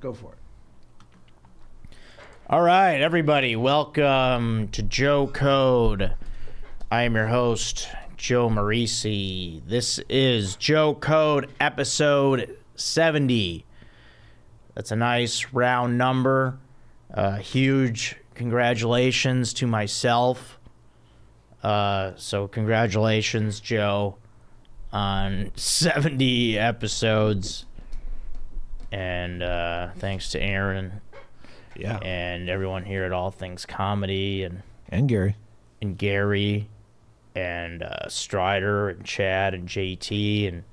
Go for it. All right, everybody, welcome to Joe Code. I am your host, Joe Marrese. This is Joe Code episode 70. That's a nice round number. Uh, huge congratulations to myself. Uh, so, congratulations, Joe, on 70 episodes. And uh, thanks to Aaron Yeah. and everyone here at All Things Comedy and, And Gary. and Gary and uh, Strider and Chad and JT and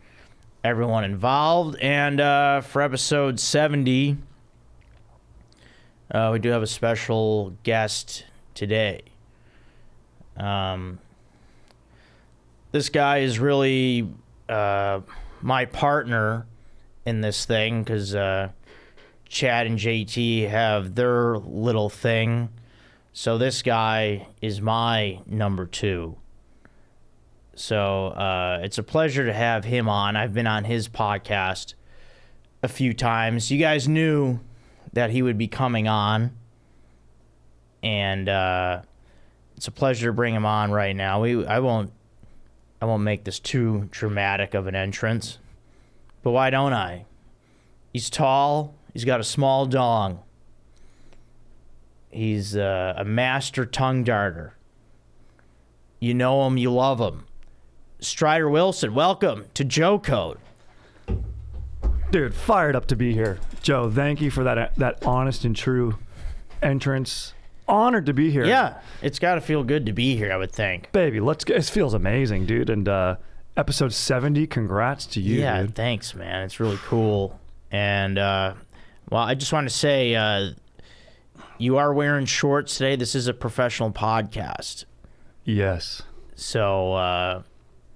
everyone involved. And uh, for episode 70, uh, we do have a special guest today. Um, this guy is really uh, my partner in this thing because uh, Chad and JT have their little thing. So this guy is my number two. So uh, it's a pleasure to have him on. I've been on his podcast a few times. You guys knew that he would be coming on, and uh, it's a pleasure to bring him on right now. We I won't I won't make this too dramatic of an entrance, but why don't I? He's tall. He's got a small dong. He's uh, a master tongue darter. You know him, you love him. Strider Wilson, welcome to Joe Code. Dude, fired up to be here. Joe, thank you for that that honest and true entrance. Honored to be here. Yeah, it's got to feel good to be here, I would think. Baby, let's go. It feels amazing, dude. And uh episode 70, congrats to you, yeah, dude. thanks, man. It's really cool. And uh, well, I just want to say, uh, you are wearing shorts today. This is a professional podcast, Yes. so uh,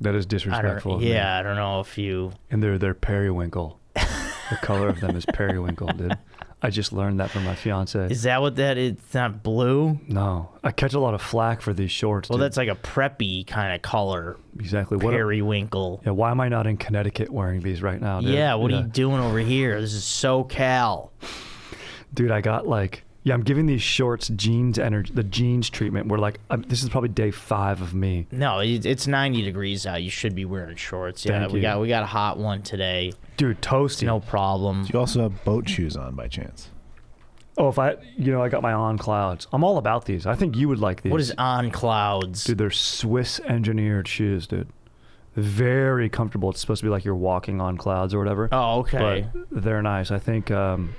That is disrespectful. me. Yeah, I don't know if you. And they're they're periwinkle. the color of them is periwinkle, dude. I just learned that from my fiance. Is that what that is? It's not blue. no, I catch a lot of flack for these shorts. Well, dude. that's like a preppy kind of color. exactly what. Periwinkle. yeah, why am I not in Connecticut wearing these right now? Dude? Yeah, what are you doing over here? This is SoCal. dude i got like yeah i'm giving these shorts jeans energy the jeans treatment We're like um, this is probably day five of me No, it's 90 degrees out. You should be wearing shorts. Yeah, Thank we you. got we got a hot one today. dude toasty No problem. Do you also have boat shoes on by chance? oh if i you know i got my on clouds i'm all about these i think you would like these What is on clouds? dude they're swiss engineered shoes dude very comfortable it's supposed to be like you're walking on clouds or whatever Oh, okay. but they're nice i think um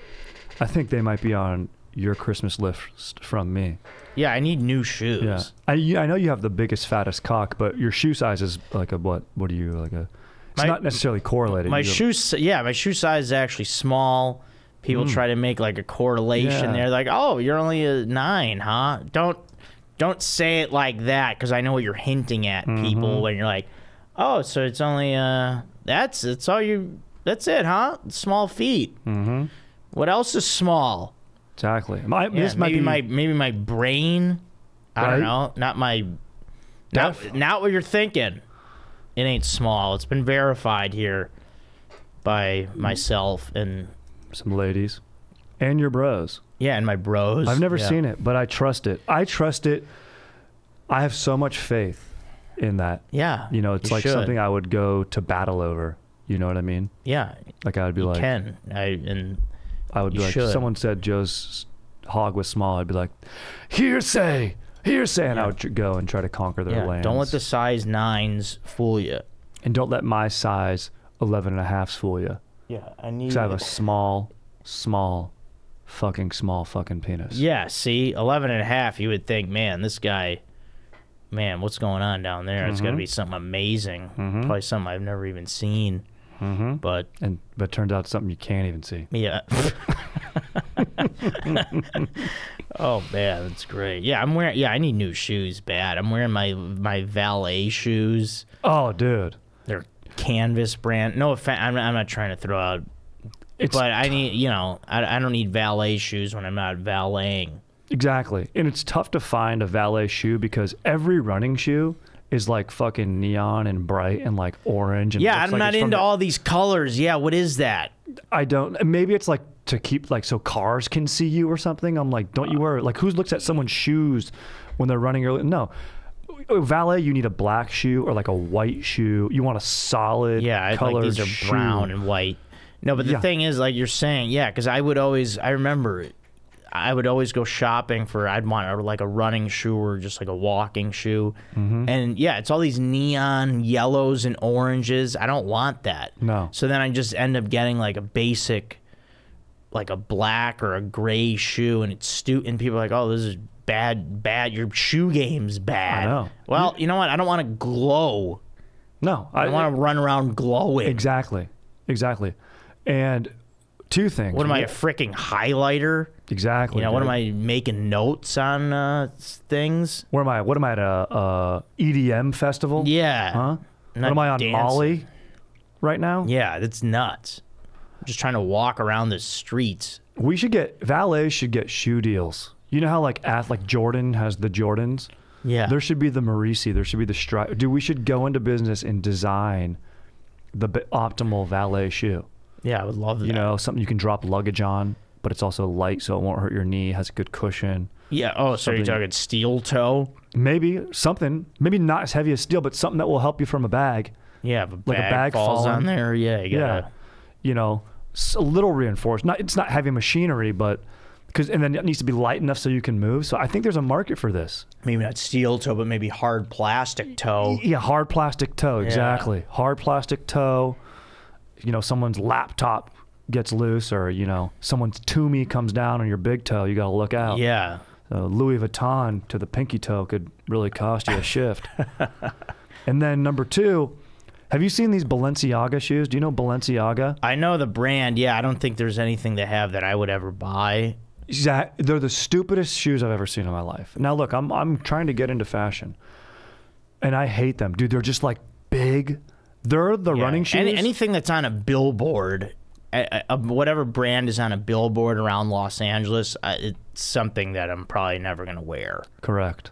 i think they might be on your christmas list from me yeah, I need new shoes. Yeah, I I know you have the biggest fattest cock, but your shoe size is like a what? What are you like a? It's My- not necessarily correlated. My shoe, yeah, my shoe size is actually small. People try to make like a correlation. Mm. Yeah. They're like, "Oh, you're only a nine, huh?" Don't don't say it like that because I know what you're hinting at, Mm-hmm. people. When you're like, "Oh, so it's only uh, that's it's all you. That's it, huh? Small feet. Mm-hmm. What else is small? Exactly. My, Yeah, this might maybe be my maybe my brain. I don't know. Not my. Not, Def- not what you're thinking. It ain't small. It's been verified here by myself and some ladies, and your bros. yeah, and my bros. I've never Yeah. seen it, but I trust it. I trust it. I have so much faith in that. Yeah, You know, it's you like should. something I would go to battle over. You know what I mean? Yeah, Like I would be you like, can. I and I would be you like, should. if someone said Joe's hog was small, I'd be like, hearsay, hearsay, and Yeah. I would tr- go and try to conquer their yeah. lands. Don't let the size nines fool you. and don't let my size 11 and a half fool you. Yeah, I need. Because I have a small, small, fucking small fucking penis. Yeah, see, 11 and a half, you would think, man, this guy, man, what's going on down there? It's got to be something amazing. Mhm. Probably something I've never even seen. Mm-hmm. But And but it turns out it's something you can't even see. yeah. oh man, that's great. Yeah, I'm wearing. Yeah, I need new shoes bad. I'm wearing my my valet shoes. Oh, dude. They're Canvas brand. No offense, I'm, I'm not trying to throw out. It's but I need, you know, I, I don't need valet shoes when I'm not valeting. Exactly. And it's tough to find a valet shoe because every running shoe is like fucking neon and bright and like orange. And Yeah, I'm like not into the- all these colors. Yeah, what is that? I don't. Maybe it's like to keep like so cars can see you or something. I'm like, don't you wear like who looks at someone's shoes when they're running early? No. Oh, valet, you need a black shoe or like a white shoe. You want a solid Yeah, I colored like these are shoe. brown and white. No, but the Yeah. thing is, like you're saying, yeah, because I would always, I remember, I would always go shopping for, I'd want a, like a running shoe or just like a walking shoe, Mm-hmm. and yeah, it's all these neon yellows and oranges. I don't want that. No. So then I just end up getting like a basic, like a black or a gray shoe, and it's stu- and people are like, oh, this is bad, bad. Your shoe game's bad. know. Well, you know what? I don't want to glow. No, I, want to run around glowing. exactly, exactly. And two things. What am I, a freaking highlighter? Exactly. You know, what am. I making notes on uh, things? Where am I? What am I at a, a EDM festival? Yeah. Huh? What am I on dancing. Molly right now? Yeah, that's nuts. I'm just trying to walk around the streets. We should get valets should get shoe deals. You know how like ath like Jordan has the Jordans. Yeah. There should be the Marrese. There should be the Stri. Dude, we should go into business and design the optimal valet shoe. Yeah, I would love that. You know, something you can drop luggage on, but it's also light, so it won't hurt your knee. Has a good cushion. Yeah. Oh, so you're talking steel toe? Maybe something. Maybe not as heavy as steel, but something that will help you from a bag. Yeah, if a Like a bag, bag falls falling. on there. Yeah, you Yeah. gotta. You know, a little reinforced. Not it's not heavy machinery, but because and then it needs to be light enough so you can move. So I think there's a market for this. Maybe not steel toe, but maybe hard plastic toe. Yeah, hard plastic toe, exactly. Hard plastic toe. You know, someone's laptop gets loose, or you know, someone's Tumi comes down on your big toe. You got to look out. Yeah. So Louis Vuitton to the pinky toe could really cost you a shift. and then number two, have you seen these Balenciaga shoes? Do you know Balenciaga? I know the brand. Yeah, I don't think there's anything they have that I would ever buy. Zach, they're the stupidest shoes I've ever seen in my life. Now look, I'm I'm trying to get into fashion, and I hate them, dude. They're just like big. They're the Yeah. running shoes. Any, anything that's on a billboard, uh, uh, whatever brand is on a billboard around Los Angeles, uh, it's something that I'm probably never gonna wear. Correct.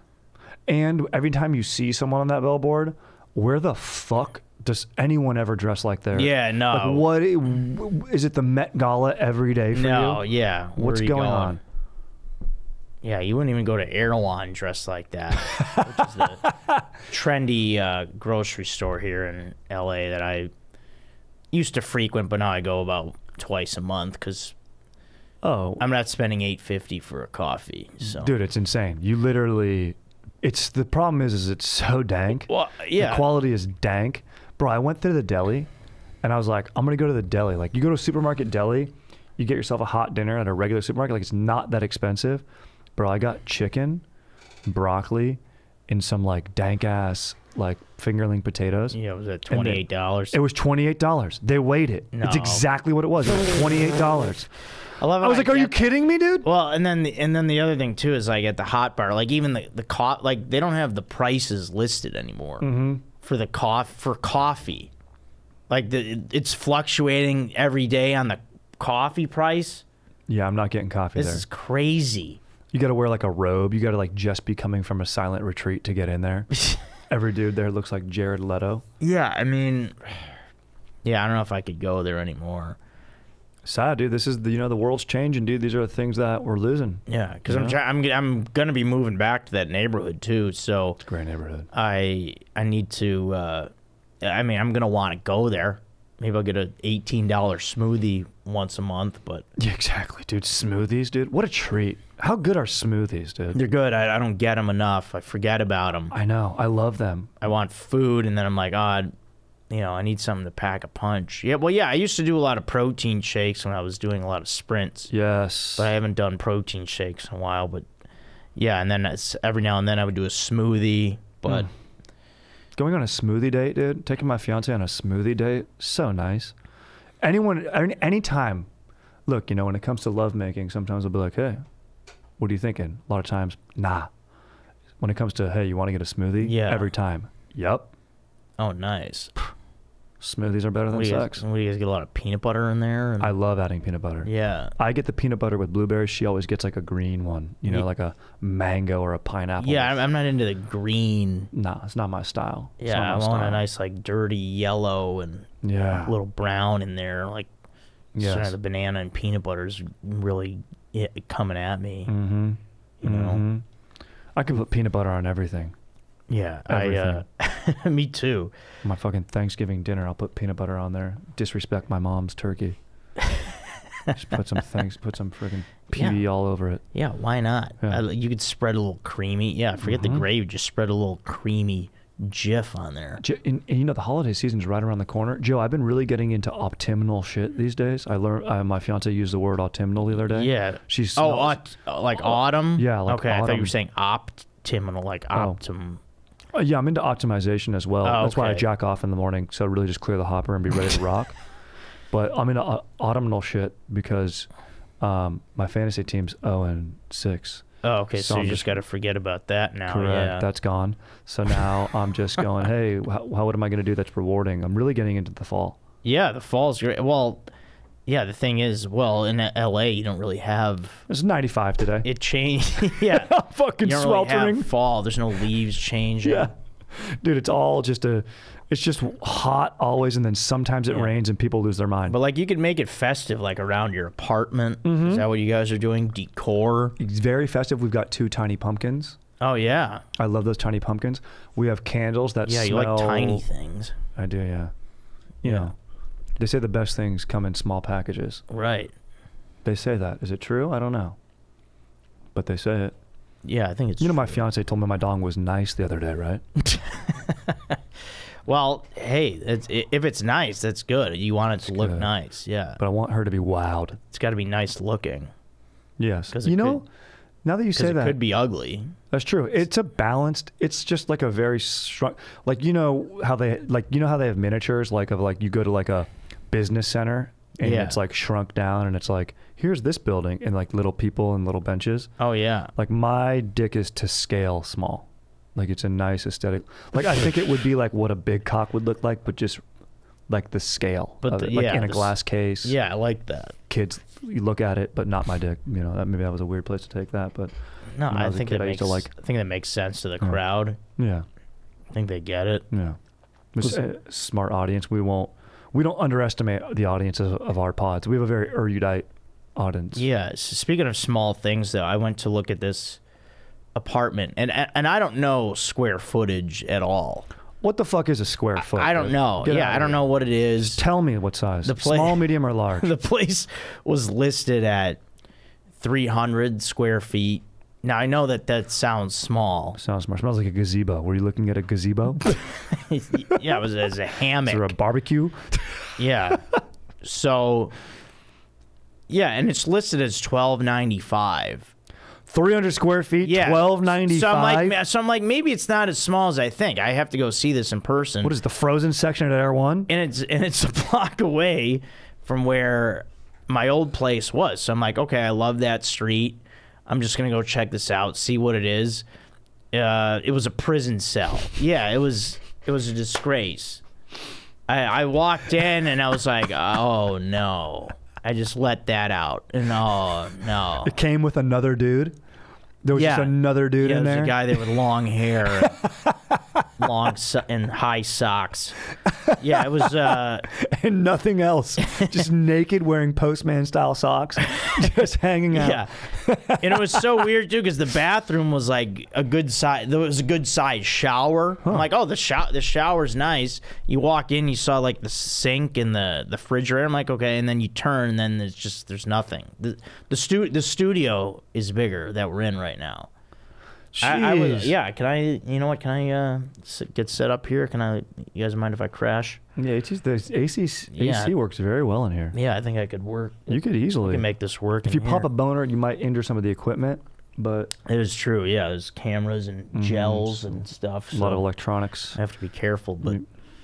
And every time you see someone on that billboard, where the fuck does anyone ever dress like there? Yeah, no. Like what is it the Met Gala every day for No, you? yeah. What's you going on? Yeah, you wouldn't even go to Erewhon dressed like that, which is the trendy uh, grocery store here in LA that I used to frequent, but now I go about twice a month because Oh, I'm not spending eight fifty for a coffee. So, dude, it's insane. You literally it's the problem is is it's so dank. well, yeah, The quality is dank. Bro, I went through the deli and I was like, I'm gonna go to the deli. Like you go to a supermarket deli, you get yourself a hot dinner at a regular supermarket, like it's not that expensive. Bro, I got chicken, broccoli, and some like dank ass like fingerling potatoes. yeah, it was at twenty eight dollars. It was twenty eight dollars. They weighed it. No. It's exactly what it was. It was twenty eight dollars. I love. I was like, "Are you kidding me, dude?" Well, and then the, and then the other thing too is like at the hot bar, like even the the co- like they don't have the prices listed anymore Mm-hmm. for the coff for coffee. Like the it's fluctuating every day on the coffee price. Yeah, I'm not getting coffee This there. is crazy. You got to wear like a robe. You got to like just be coming from a silent retreat to get in there. Every dude there looks like Jared Leto. Yeah, I mean, yeah, I don't know if I could go there anymore. Sad, dude. This is the you know the world's changing, dude. These are the things that we're losing. Yeah, because I'm. I'm I'm gonna be moving back to that neighborhood too. So Great neighborhood. I I need to. Uh, I mean, I'm gonna want to go there. Maybe I'll get a eighteen dollar smoothie once a month, but Yeah, exactly, dude. Smoothies, dude. What a treat. How good are smoothies, dude? they're good. I, I don't get them enough. I forget about them. I know. I love them. I want food, and then I'm like, oh, you know, I need something to pack a punch. Yeah, well, yeah, I used to do a lot of protein shakes when I was doing a lot of sprints, Yes. but I haven't done protein shakes in a while. But yeah, and then it's, every now and then I would do a smoothie, but. Mm. Going on a smoothie date, dude. Taking my fiance on a smoothie date, so nice. Anyone, any anytime. Look, you know, when it comes to lovemaking, sometimes I'll be like, "Hey, what are you thinking?" A lot of times, nah. When it comes to, "Hey, you want to get a smoothie?" Yeah. Every time, yep. Oh, nice. Smoothies are better than What you guys, sex. what do you guys get a lot of peanut butter in there? And, I love adding peanut butter. yeah. I get the peanut butter with blueberries. She always gets like a green one, you know, Ye- like a mango or a pineapple. Yeah, I'm, not into the green. Nah, it's not my style. Yeah, I want a nice like dirty yellow and Yeah. a little brown in there. Like Yes. the banana and peanut butter is really i coming at me. Mm-hmm. You know. Mhm. I could put peanut butter on everything. Yeah, I. Uh, me too. My fucking Thanksgiving dinner, I'll put peanut butter on there. Disrespect my mom's turkey. Just put some thanks, put some friggin' Yeah. PB all over it. Yeah, why not? Yeah. I- you could spread a little creamy. Yeah, forget the Mhm. gravy. Just spread a little creamy Jif on there. And, and you know the holiday season's right around the corner. Joe, I've been really getting into optimal shit these days. I learned uh, my fiance used the word optimal the other day. Yeah. She's Oh, aut- like autumn. yeah, like okay, I thought you were saying optimal, like Oh. optim. Uh, yeah, I'm into optimization as well. Oh, That's why I jack off in the morning, so I really just clear the hopper and be ready to rock. But I'm into au- autumnal shit because um, my fantasy team's 0 and 6. Oh, okay. So, So you just- got to forget about that now. Correct. Yeah. That's gone. So now I'm just going, hey, how, how what am I going to do that's rewarding? I'm really getting into the fall. yeah, the fall's great. Well, yeah. The thing is, well, in L.A., you don't really have It's 95 today. it changed. yeah. fucking You don't really sweltering. have fall. There's no leaves changing. Yeah. Dude, it's all just a it's just hot always and then sometimes it Yeah. rains and people lose their mind. But like you could make it festive, like around your apartment. Mm-hmm. Is that what you guys are doing? Decor. it's very festive. We've got two tiny pumpkins. Oh yeah, I love those tiny pumpkins. We have candles that yeah. You smell like tiny things, I do, yeah. You Yeah. know. They say the best things come in small packages. right? They say that. Is it true? I don't know. But they say it. Yeah, I think it's. You know, my fiance told me my dong was nice the other day, right? Well, hey, it's, if it's nice, that's good. You want it to look good. nice, yeah. But I want her to be wowed. It's got to be nice looking Yes. it You know, now that you say it that, could be ugly. That's true. It's a balanced. It's just like a very strong. Like you know how they like you know how they have miniatures like of like you go to like a business center and Yeah. it's like shrunk down and it's like here's this building and like little people and little benches. Oh yeah, Like my dick is to scale small. Like it's a nice aesthetic. Like I think it would be like what a big cock would look like, but just like the scale. But of the- it. like yeah, in a glass case. yeah. I like that. Kids, you look at it, but not my dick. You know that maybe that was a weird place to take that, but No, I I think kid, that I makes. to like- I think that makes sense to the Yeah. crowd. yeah. I think they get it. Yeah. It's a smart audience. We won't. We don't underestimate the audience of, of our pods. We have a very erudite audience. Yeah. s- Speaking of small things, though, I went to look at this apartment, and and I don't know square footage at all. What the fuck is a square foot? I don't know. Get yeah, I don't know what it is. Tell me what size. The pla- Small, medium, or large. the place was listed at 300 square feet. Now I know that that sounds small. Sounds small. Smells like a gazebo. Were you looking at a gazebo? yeah, it was as a is hammock. there a barbecue? yeah. So yeah, and it's listed as 1295. 300 square feet. Yeah. Twelve ninety So I'm like so I'm like maybe it's not as small as I think. I have to go see this in person. what is the frozen section at Erewhon? and it's and it's a block away from where my old place was. So I'm like, okay, I love that street. I'm just gonna go check this out, see what it is. Uh, it was a prison cell. Yeah, it was. It was a disgrace. I, I walked in and I was like, oh no. I just let that out. And oh no. It came with another dude. There was just another dude Yeah, in there's there. a guy there with long hair, long so- and high socks. Yeah, it was. Uh, and nothing else. just naked, wearing postman style socks, just hanging out. Yeah, and it was so weird too because the bathroom was like a good size. There was a good size shower. I'm like, oh, the shower, the shower's nice. You walk in, you saw like the sink and the the refrigerator. I'm like, okay, and then you turn, and then there's just there's nothing. the the stu- The studio is bigger that we're in right now. I, I was, yeah. Can I? You know what? Can I uh, s- get set up here? Can I? You guys mind if I crash? Yeah, it's just the AC, Yeah. AC works very well in here. Yeah, I think I could work. You could easily. can make this work. if you pop a boner, you might injure some of the equipment, but It is true. Yeah, there's cameras and Mhm. gels and stuff. a lot of electronics. I have to be careful, but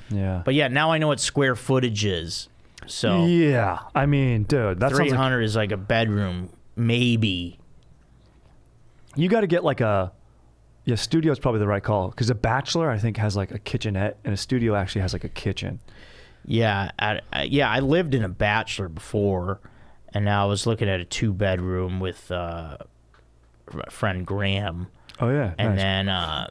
Yeah. but yeah, now I know what square footage is. So yeah, I mean, dude, that sounds three like is like a bedroom, maybe. You got to get like a. Yeah, studio is probably the right call because a bachelor I think has like a kitchenette, and a studio actually has like a kitchen. Yeah, I, I- yeah. I lived in a bachelor before, and now I was looking at a two bedroom with uh, friend Graham, Oh yeah, and nice. then uh,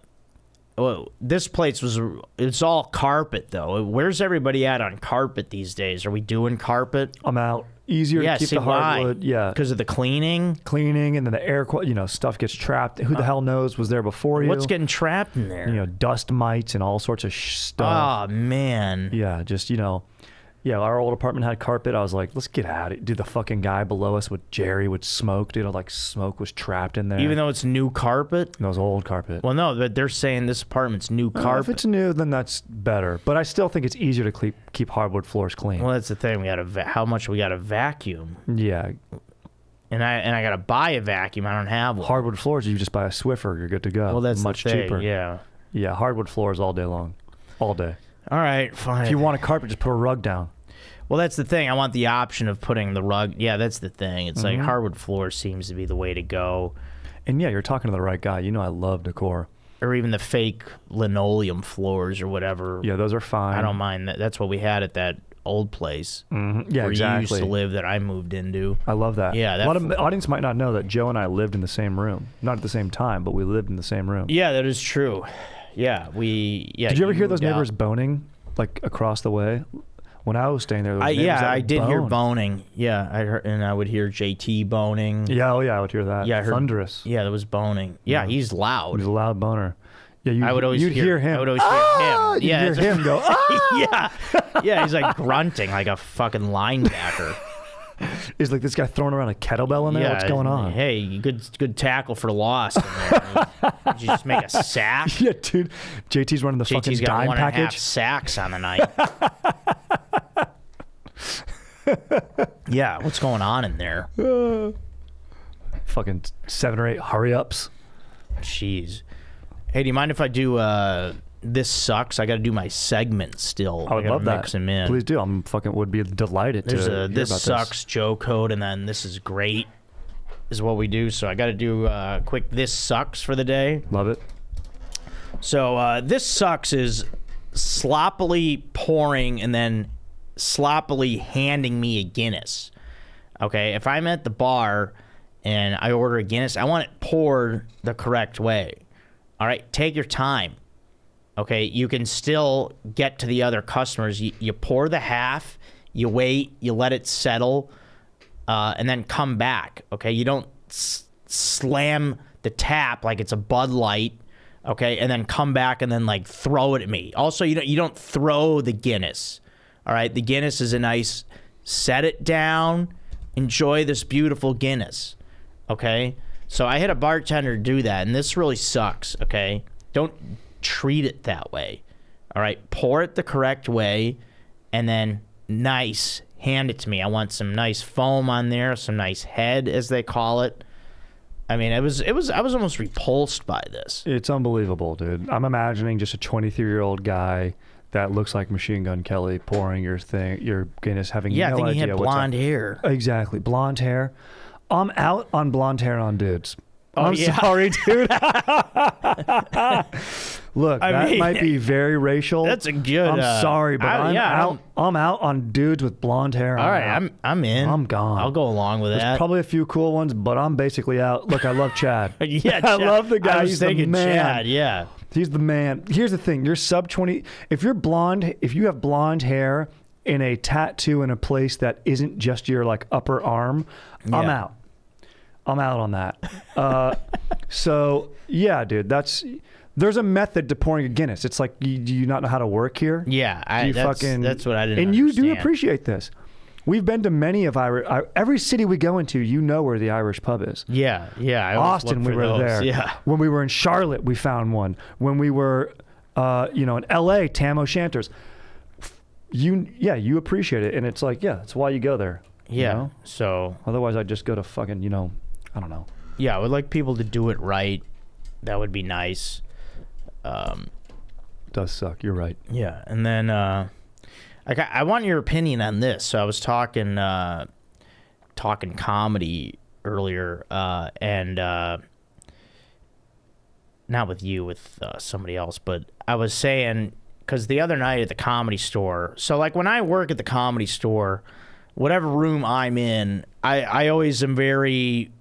well, this place was it's all carpet though. Where's everybody at on carpet these days? Are we doing carpet? I'm out. Easier yeah, to keep see the hardwood. why? Yeah. because of the cleaning. Cleaning and then the air, qual- you know, stuff gets trapped. Who the hell knows was there before you? Uh, What's getting trapped in there? you know, dust mites and all sorts of sh- stuff. oh man. Yeah, just you know, yeah. Our old apartment had carpet. I was like, let's get out. of it. Dude, the fucking guy below us with Jerry would smoke. Dude, like smoke was trapped in there. Even though it's new carpet. it was old carpet. Well, no, but they're saying this apartment's new Uh, if it's new, then that's better. But I still think it's easier to keep keep hardwood floors clean. well, that's the thing. We got to how much we got to vacuum, yeah, and I and I got to buy a vacuum. I don't have one. hardwood floors. You just buy a Swiffer, you're good to go. well, that's much cheaper. Yeah. yeah. Hardwood floors all day long, all day. All right, fine. If you want a carpet, just put a rug down. Well, that's the thing. I want the option of putting the rug. Yeah, that's the thing. It's Mm-hmm. like hardwood floor seems to be the way to go, And yeah, you're talking to the right guy. You know, I love decor. or even the fake linoleum floors or whatever. Yeah, those are fine. I don't mind that. That's what we had at that old place Mhm. Yeah, where exactly. you used to live that I moved into. I love that. Yeah, that a lot of the audience might not know that Joe and I lived in the same room, not at the same time, but we lived in the same room. Yeah, that is true. Yeah, we. Yeah. Did you ever hear those moved out. neighbors boning like across the way? When I was staying there, I, neighbors yeah, I did hear boning. Yeah, I heard, and I would hear JT boning. Yeah, oh yeah, I would hear that. Yeah, I heard- thunderous. Yeah, there was boning. Yeah, Yeah. he's loud. He's a loud boner. Yeah, you. I would always you'd hear, him. I would always Ah! hear him. You'd Yeah, hear him go. Ah! yeah, yeah. He's like grunting like a fucking linebacker. Is like this guy throwing around a kettlebell in there? yeah, What's going on? Hey, good good tackle for loss. Did you just make a sack? Yeah, dude. JT's running the fucking JT's got dime one and a half package. sacks on the night. yeah, what's going on in there? Fucking seven or eight hurry ups. Jeez. Hey, do you mind if I do uh this sucks? I got to do my segment still. I would gotta love that. them in. Please do. I'm fucking would be delighted There's to a this sucks Joe code, and then this is great is what we do. So I got to do uh, quick this sucks for the day. Love it. So uh, this sucks is sloppily pouring and then sloppily handing me a Guinness. Okay, if I'm at the bar and I order a Guinness, I want it poured the correct way. All right, take your time. Okay, you can still get to the other customers. You, you pour the half, you wait, you let it settle, uh, and then come back. Okay, you don't s- slam the tap like it's a Bud Light. Okay, and then come back and then like throw it at me. Also, you don't you don't throw the Guinness. All right, the Guinness is a nice set it down, enjoy this beautiful Guinness. Okay, so I had a bartender do that, and this really sucks. Okay, don't treat it that way. All right, pour it the correct way, and then nice hand it to me. I want some nice foam on there, some nice head as they call it. I mean, it was it was I was almost repulsed by this. It's unbelievable, dude. I'm imagining just a 23 year old guy that looks like Machine Gun Kelly pouring your thing, your Guinness, having Yeah, no I think he had blonde hair. Exactly, blonde hair. I'm out on blonde hair on dudes. Oh, I'm yeah. sorry, dude. Look, I that mean, might be very racial. That's a good. I'm uh, sorry, but I- I'm yeah, out. I'm out on dudes with blonde hair. All right. I'm I'm in. I'm gone. I'll go along with There's that. probably a few cool ones, but I'm basically out. Look, I love Chad. yeah, I love the guy. I was He's the thinking man. Chad. Yeah. He's the man. Here's the thing: you're sub twenty. If you're blonde, if you have blonde hair in a tattoo in a place that isn't just your like upper arm, I'm out. I'm out on that. Uh, so yeah, dude, that's there's a method to pouring a Guinness. It's like you, do you not know how to work here? Yeah, I, you that's, fucking that's what I didn't. And you do appreciate this. We've been to many of Irish. Every city we go into, you know where the Irish pub is. Yeah, yeah. I Austin, we were those. there. Yeah. When we were in Charlotte, we found one. When we were, uh, you know, in L.A., Tam O'Shanter's. You, yeah, you appreciate it, and it's like, yeah, that's why you go there. you Yeah. know? So Otherwise, I'd just go to fucking, you know, I don't know. yeah, I would like people to do it right. That would be nice. Um, does suck. You're right. yeah, and then uh, I got, I want your opinion on this. So I was talking uh, talking comedy earlier, uh, and uh, not with you, with uh, somebody else, but I was saying because the other night at the comedy store. So like when I work at the comedy store, whatever room I'm in, I I always am very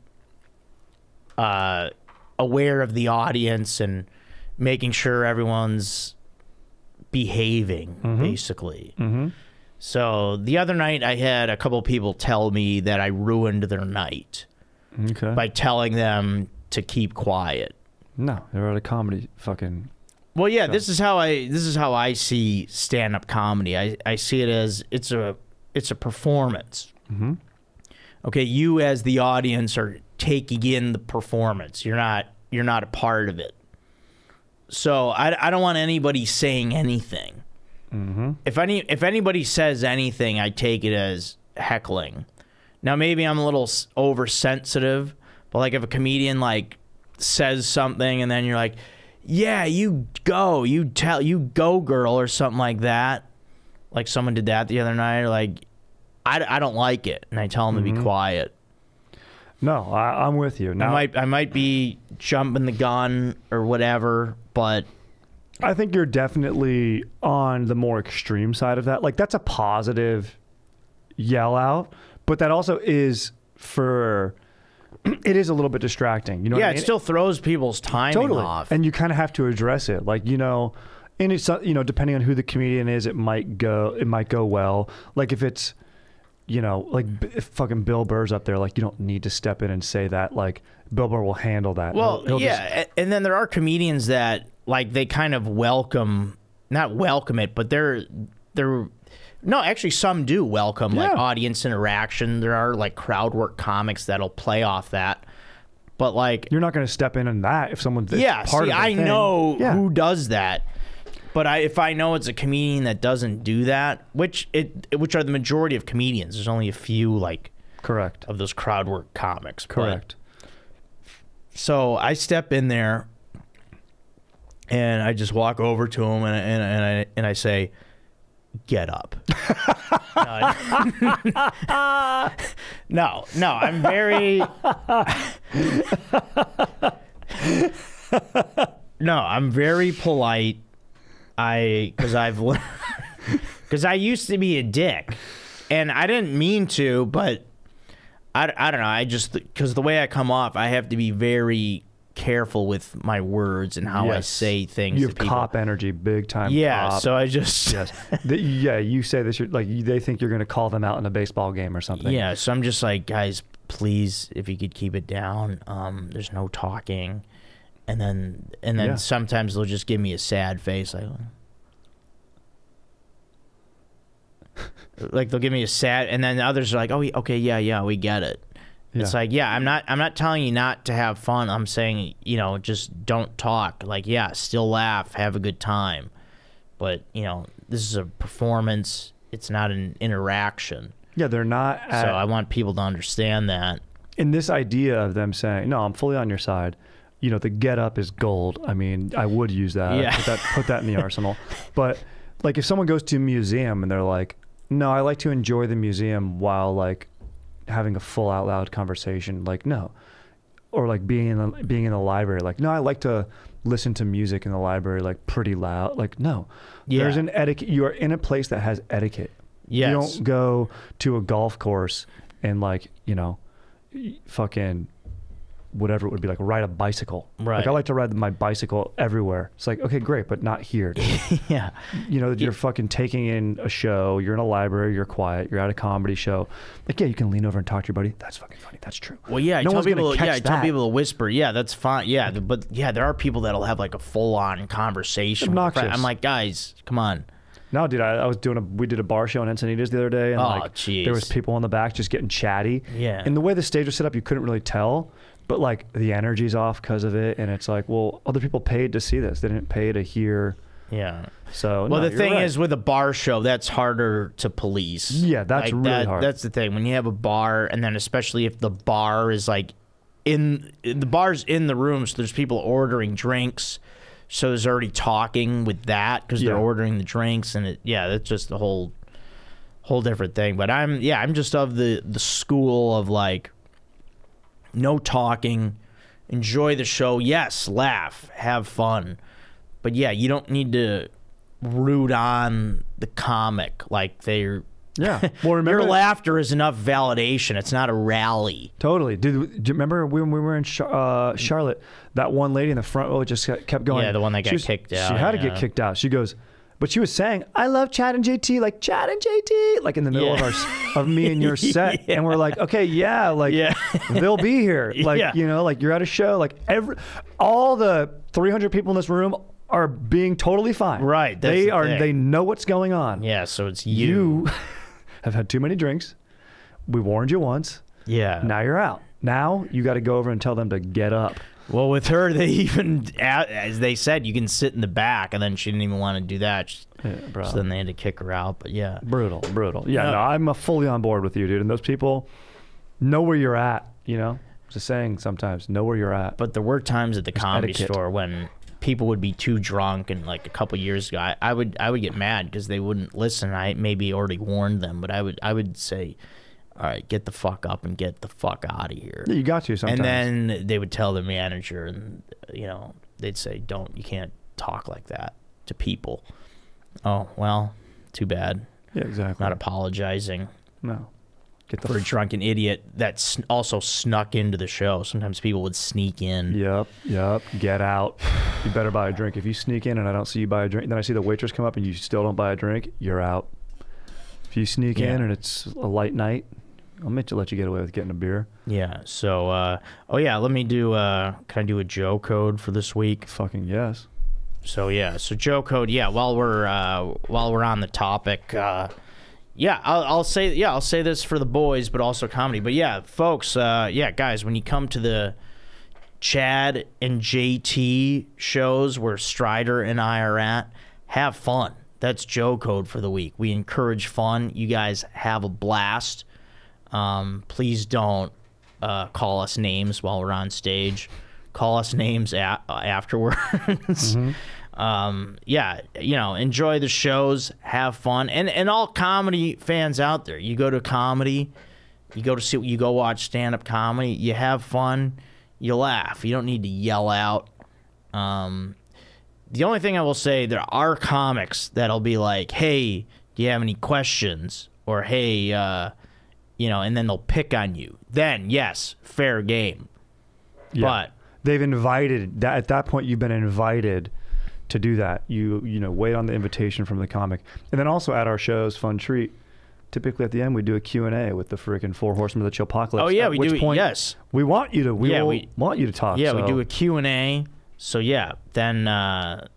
uh, aware of the audience and making sure everyone's behaving, Mhm. basically. Mm-hmm. So the other night, I had a couple people tell me that I ruined their night Okay. by telling them to keep quiet. no, they're at a comedy fucking. Well, yeah, this is how I this is how I see stand up comedy. I, I see it as it's a it's a performance. Mm-hmm. Okay, you as the audience are taking in the performance. You're not you're not a part of it. So I, I don't want anybody saying anything. Mm-hmm. If any if anybody says anything, I take it as heckling. Now maybe I'm a little oversensitive, but like if a comedian like says something and then you're like, "Yeah, you go, you tell, you go, girl," or something like that. Like someone did that the other night. Like, I, I don't like it, and I tell them to be quiet. No, I, I'm with you. I might I might be jumping the gun or whatever, but I think you're definitely on the more extreme side of that. Like that's a positive yell out, but that also is for it is a little bit distracting. You know, yeah, what I it still throws people's timing totally. off. And you kind of have to address it. Like you know, and it's uh, you know depending on who the comedian is, it might go it might go well. Like if it's you know like mm. b- fucking Bill Burr's up there, like you don't need to step in and say that. Like Bill Burr will handle that. Well, He'll- just- yeah, a- and then there are comedians that like they kind of welcome, not welcome it, but they're they're no, actually some do welcome like audience interaction. There are like crowd work comics that'll play off that, but like you're not going to step in on that if someone yeah, part see, I thing. know Yeah. who does that. But I, if I know it's a comedian that doesn't do that, which it, which are the majority of comedians, there's only a few like Correct. of those crowd work comics. but- Correct. so I step in there and I just walk over to him and, and, and I and I say, "Get up." no, no, no, I'm very. no, I'm very polite. I because I've because I used to be a dick, and I didn't mean to, but I, I don't know. I just because the way I come off, I have to be very careful with my words and how I say things. You have cop energy, big time. Yeah, cop. so I just yes, The- yeah. You say this, you're like they think you're going to call them out in a baseball game or something. yeah. So I'm just like, guys, please, if you could keep it down. Um, there's no talking, and then and then Yeah. sometimes they'll just give me a sad face, like. Like they'll give me a sad, and then others are like, "Oh, okay, yeah, yeah, we get it." It's like, yeah, I'm not I'm not telling you not to have fun. I'm saying, you know, just don't talk. Like, yeah, still laugh, have a good time. But, you know, this is a performance. It's not an interaction. yeah, they're not. At, so I want people to understand that. in this idea of them saying, "No, I'm fully on your side." You know, the get up is gold. I mean, I would use that. Yeah. Put that, put that in the arsenal. But like, if someone goes to a museum and they're like, "No, I like to enjoy the museum while like having a full out loud conversation," like no, or like being in the being in the library, like no, I like to listen to music in the library like pretty loud. Like no, Yeah. there's an etiquette. You are in a place that has etiquette. Yes. You don't go to a golf course and like, you know, fucking whatever it would be like ride a bicycle. Right. Like I like to ride my bicycle everywhere. It's like, okay, great, but not here. dude. yeah. you know, you're fucking taking in a show, you're in a library, you're quiet, you're at a comedy show. Like, yeah, you can lean over and talk to your buddy. That's fucking funny. That's true. Well, yeah, I No tell one's gonna people. Yeah, I tell people to whisper. Yeah, that's fine. Yeah, but yeah, there are people that'll have like a full-on conversation. I'm like, guys, come on. No, dude, I, I was doing a we did a bar show in Encinitas the other day, and Oh, like jeez. there was people in the back just getting chatty. Yeah. And the way the stage was set up, you couldn't really tell, but like the energy's off because of it, and it's like, well, other people paid to see this; they didn't pay to hear. Yeah. So Well, no, the thing right. is, with a bar show, that's harder to police. Yeah, that's really that- hard. That's the thing. When you have a bar, and then especially if the bar is like in the bar's in the room, so there's people ordering drinks. So there's already talking with that because they're ordering the drinks, and it yeah, that's just the whole whole different thing. But I'm yeah, I'm just of the the school of like no talking, enjoy the show. Yes, laugh, have fun. But yeah, you don't need to root on the comic like they're Yeah. Well, remember Your laughter is enough validation. It's not a rally. Totally, dude. Do you remember when we were in Char- uh, Charlotte? That one lady in the front row just kept going. Yeah, the one that got was- kicked out. She had to yeah. get kicked out. She goes, but she was saying, "I love Chad and JT," like Chad and JT, like in the middle Yeah. of our of me and your set, Yeah. and we're like, okay, yeah, like Yeah. they'll be here, like you know, like you're at a show, like every all the 300 people in this room are being totally fine. Right, They the are. thing. They know what's going on. Yeah, so it's you. You have had too many drinks. We warned you once. Yeah. Now you're out. Now you got to go over and tell them to get up. Well, with her, they even, as they said, you can sit in the back, and then she didn't even want to do that. She- Yeah. So then they had to kick her out. But yeah, brutal, brutal. Yeah, No. no, I'm fully on board with you, dude. And those people know where you're at. You know, it's a saying sometimes. Know where you're at. but there were times at the comedy etiquette. store when people would be too drunk, and like a couple years ago, I, I would I would get mad because they wouldn't listen. I maybe already warned them, but I would I would say, "All right, get the fuck up and get the fuck out of here." You got to sometimes. And then they would tell the manager, and you know, they'd say, "Don't, you can't talk like that to people." Oh well, too bad. yeah, exactly. Not apologizing no. Get the. for a drunken idiot that s- also snuck into the show. Sometimes people would sneak in. yep, yep. Get out. You better buy a drink. If you sneak in and I don't see you buy a drink, then I see the waitress come up and you still don't buy a drink, you're out. If you sneak Yeah. in and it's a light night, I'll make you let you get away with getting a beer. Yeah. So, uh, oh yeah, let me do. Uh, can I do a Joe code for this week? Fucking yes. So yeah, so Joe code. Yeah, while we're uh, while we're on the topic, uh, yeah, I'll, I'll say yeah, I'll say this for the boys, but also comedy. But yeah, folks, uh, yeah, guys, when you come to the Chad and JT shows where Strider and I are at, have fun. That's Joe code for the week. We encourage fun. You guys have a blast. Um, please don't uh, call us names while we're on stage. Call us names a- afterwards. Um, yeah, you know, enjoy the shows, have fun, and and all comedy fans out there. You go to comedy, you go to see, you go watch stand up comedy. You have fun, you laugh. You don't need to yell out. Um, the only thing I will say, there are comics that'll be like, "Hey, do you have any questions?" or "Hey, uh, you know," and then they'll pick on you. Then yes, fair game. Yeah. But they've invited that at that point you've been invited to do that you you know wait on the invitation from the comic and then also at our shows fun treat typically at the end we do a q&a with the freaking four horsemen of the chillpocalypse oh yeah, at we which do. point yes, we want you to we Yeah, we- want you to talk Yeah, we do a Q&A. So yeah, then uh,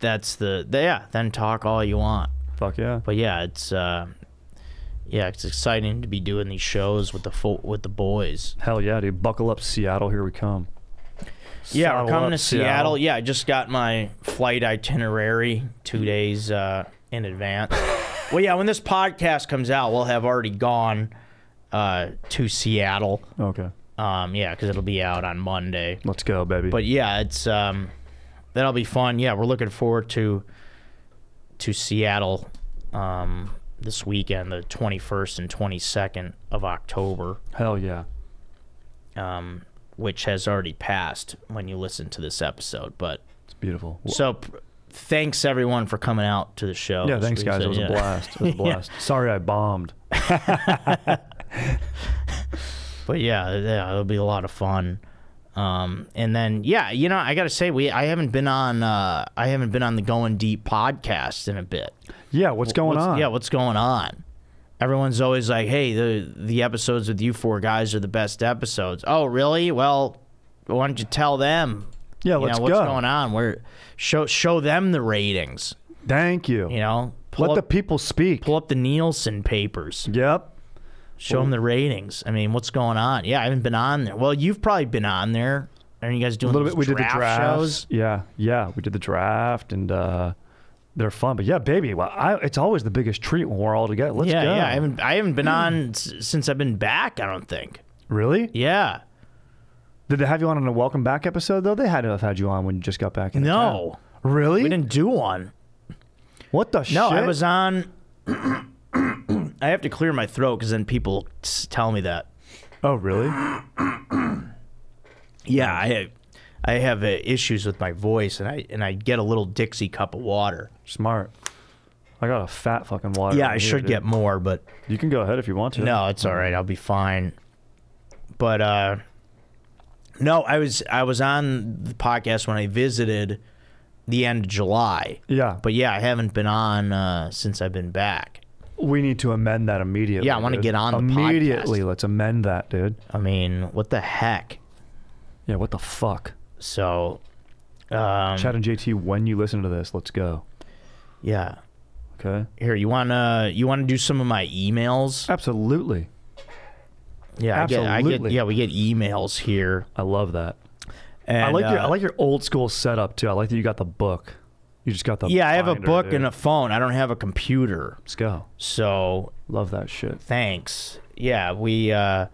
that's the, the yeah, then talk all you want. fuck yeah But yeah, it's uh, yeah, it's exciting to be doing these shows with the fo- with the boys. hell yeah dude buckle up seattle here we come Yeah, Saddle we're coming to Seattle. Yeah, I just got my flight itinerary two days uh, in advance. well, yeah, when this podcast comes out, we'll have already gone uh, to Seattle. okay Um, yeah, because it'll be out on Monday. let's go baby But yeah, it's um, that'll be fun. Yeah, we're looking forward to to Seattle um, this weekend, the 21st and 22nd of October, hell yeah um, which has already passed when you listen to this episode. But it's beautiful so thanks everyone for coming out to the show. yeah thanks guys it was a blast it was a Yeah. blast sorry i bombed But yeah, yeah, it'll be a lot of fun. Um, and then yeah, you know, I gotta say, we I haven't been on uh, I haven't been on the Going Deep podcast in a bit. yeah what's going What's- on Yeah, what's going on? Everyone's always like, "Hey, the the episodes with you four guys are the best episodes." Oh, really? Well, why don't you tell them? yeah You let's know, what's go going on? Where show show them the ratings. thank you, You know, pull let the people speak pull up the Nielsen papers. yep Show them the ratings. I mean, what's going on? Yeah, I haven't been on there. Well, you've probably been on there. Are you guys doing a little bit. We did the draft shows? Yeah, yeah, we did the draft, and uh, they're fun. But yeah, baby, well, I, it's always the biggest treat when we're all together. Let's yeah, go. yeah. I haven't I haven't been on s- since I've been back. I don't think. really? Yeah. Did they have you on in a welcome back episode though? They had to have had you on when you just got back. In No, town. really? we didn't do one. What the No, shit? I was on. I have to clear my throat because then people tell me that. Oh, really? Yeah, I I have uh, issues with my voice, and I and I get a little Dixie cup of water. Smart. I got a fat fucking water. Yeah, right I here, should dude. get more, but You can go ahead if you want to. no, it's all right. I'll be fine. But uh no, I was I was on the podcast when I visited the end of July. Yeah, But yeah, I haven't been on uh since I've been back. We need to amend that immediately. Yeah, I wanna dude. get on the immediately. podcast. Let's amend that, dude. I mean, what the heck? Yeah, what the fuck? So um Chad and JT, when you listen to this, let's go. yeah. Okay. Here, you wanna you wanna do some of my emails? Absolutely. Yeah, I get, I get Absolutely. yeah, we get emails here. I love that. And, I like your I uh, like your old school setup too. I like that you got the book. You just got the Yeah, I have a binder, book dude. and a phone. I don't have a computer. Let's go. So Love that shit. thanks. Yeah, we uh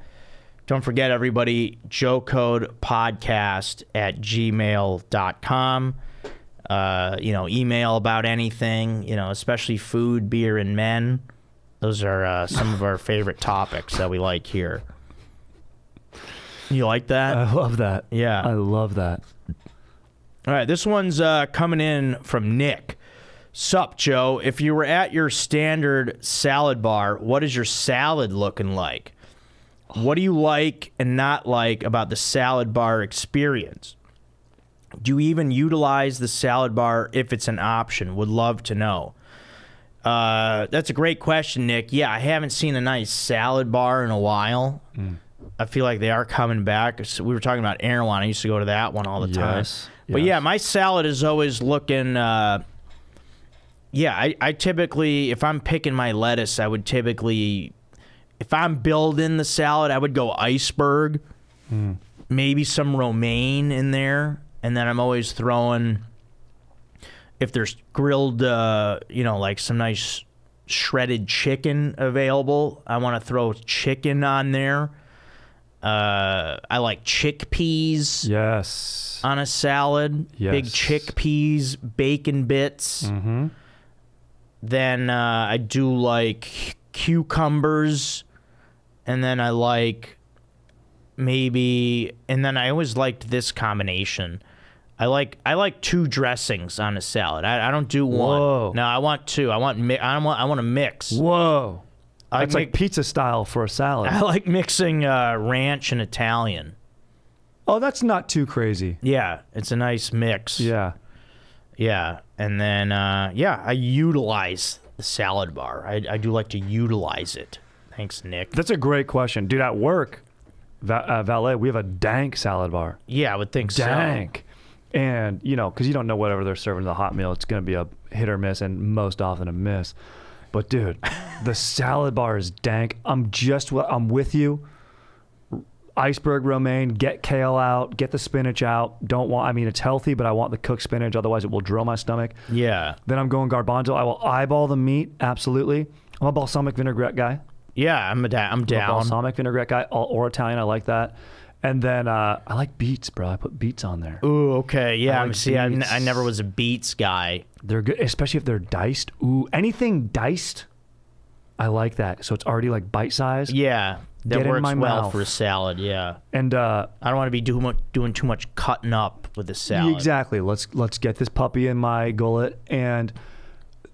don't forget everybody, Joe Code Podcast at gmail.com. Uh, you know, email about anything, you know, especially food, beer, and men. Those are uh, some of our favorite topics that we like here. You like that? I love that. yeah. I love that. All right, this one's uh, coming in from Nick. Sup, Joe? If you were at your standard salad bar, what is your salad looking like? What do you like and not like about the salad bar experience? Do you even utilize the salad bar if it's an option? Would love to know. Uh, that's a great question, Nick. Yeah, I haven't seen a nice salad bar in a while. I feel like they are coming back. So we were talking about Erewhon. I used to go to that one all the time. But yes. yeah, my salad is always looking. Uh, yeah, I, I typically, if I'm picking my lettuce, I would typically, if I'm building the salad, I would go iceberg, Hmm. maybe some romaine in there, and then I'm always throwing. If there's grilled, uh, you know, like some nice shredded chicken available, I want to throw chicken on there. Uh, I like chickpeas Yes. on a salad. Big chickpeas, bacon bits. Mm-hmm. Then uh, I do like cucumbers, and then I like maybe, and then I always liked this combination. I like I like two dressings on a salad. I, I don't do one. Whoa. No, I want two. I want mi- I want I want a mix. Whoa. I That's like pizza style for a salad. I like mixing uh, ranch and Italian. oh, that's not too crazy. Yeah, it's a nice mix. Yeah. Yeah, and then uh, yeah, I utilize the salad bar. I, I do like to utilize it. Thanks, Nick. That's a great question. Dude, at work, va- uh, valet, we have a dank salad bar. Yeah, I would think so. Dank. And, you know, because you don't know whatever they're serving the hot meal, it's going to be a hit or miss and most often a miss. But, dude, the salad bar is dank. I'm just, I'm with you. Iceberg romaine, get kale out, get the spinach out. Don't want, I mean, it's healthy, but I want the cooked spinach, otherwise it will drill my stomach. Yeah, Then I'm going garbanzo. I will eyeball the meat, absolutely. I'm a balsamic vinaigrette guy. yeah, I'm a da- I'm I'm down. balsamic vinaigrette guy, or Italian. I like that. And then uh, I like beets, bro. I put beets on there. Ooh, okay, yeah. I like see, I, n- beets. I never was a beets guy. They're good, especially if they're diced. Ooh, anything diced, I like that. So it's already like bite size. Yeah, that Get in works my well mouth. for a salad. Yeah, And uh, I don't want to be doing much, doing too much cutting up with the salad. exactly. Let's let's get this puppy in my gullet. And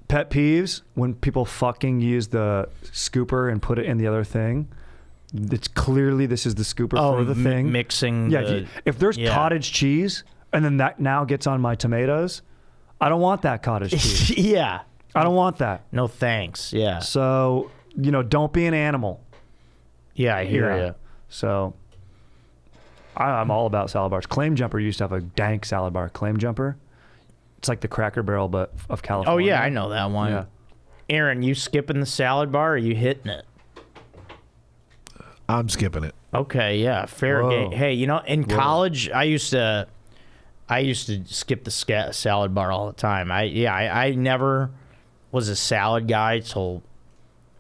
pet peeves when people fucking use the scooper and put it in the other thing. It's clearly this is the scooper Oh, for the thing. mixing. Yeah, the, if, you, if there's yeah. cottage cheese and then that now gets on my tomatoes, I don't want that cottage cheese. yeah. I don't want that. No thanks. Yeah. So, you know, don't be an animal. Yeah, I hear Yeah. you. So, I, I'm all about salad bars. Claim Jumper used to have a dank salad bar. Claim Jumper, it's like the Cracker Barrel, but of California. Oh yeah, I know that one. Yeah. Aaron, you skipping the salad bar or you hitting it? I'm skipping it. Okay, yeah, fair Whoa. game. Hey, you know, in college, I used to, I used to skip the sca- salad bar all the time. I yeah, I, I never was a salad guy till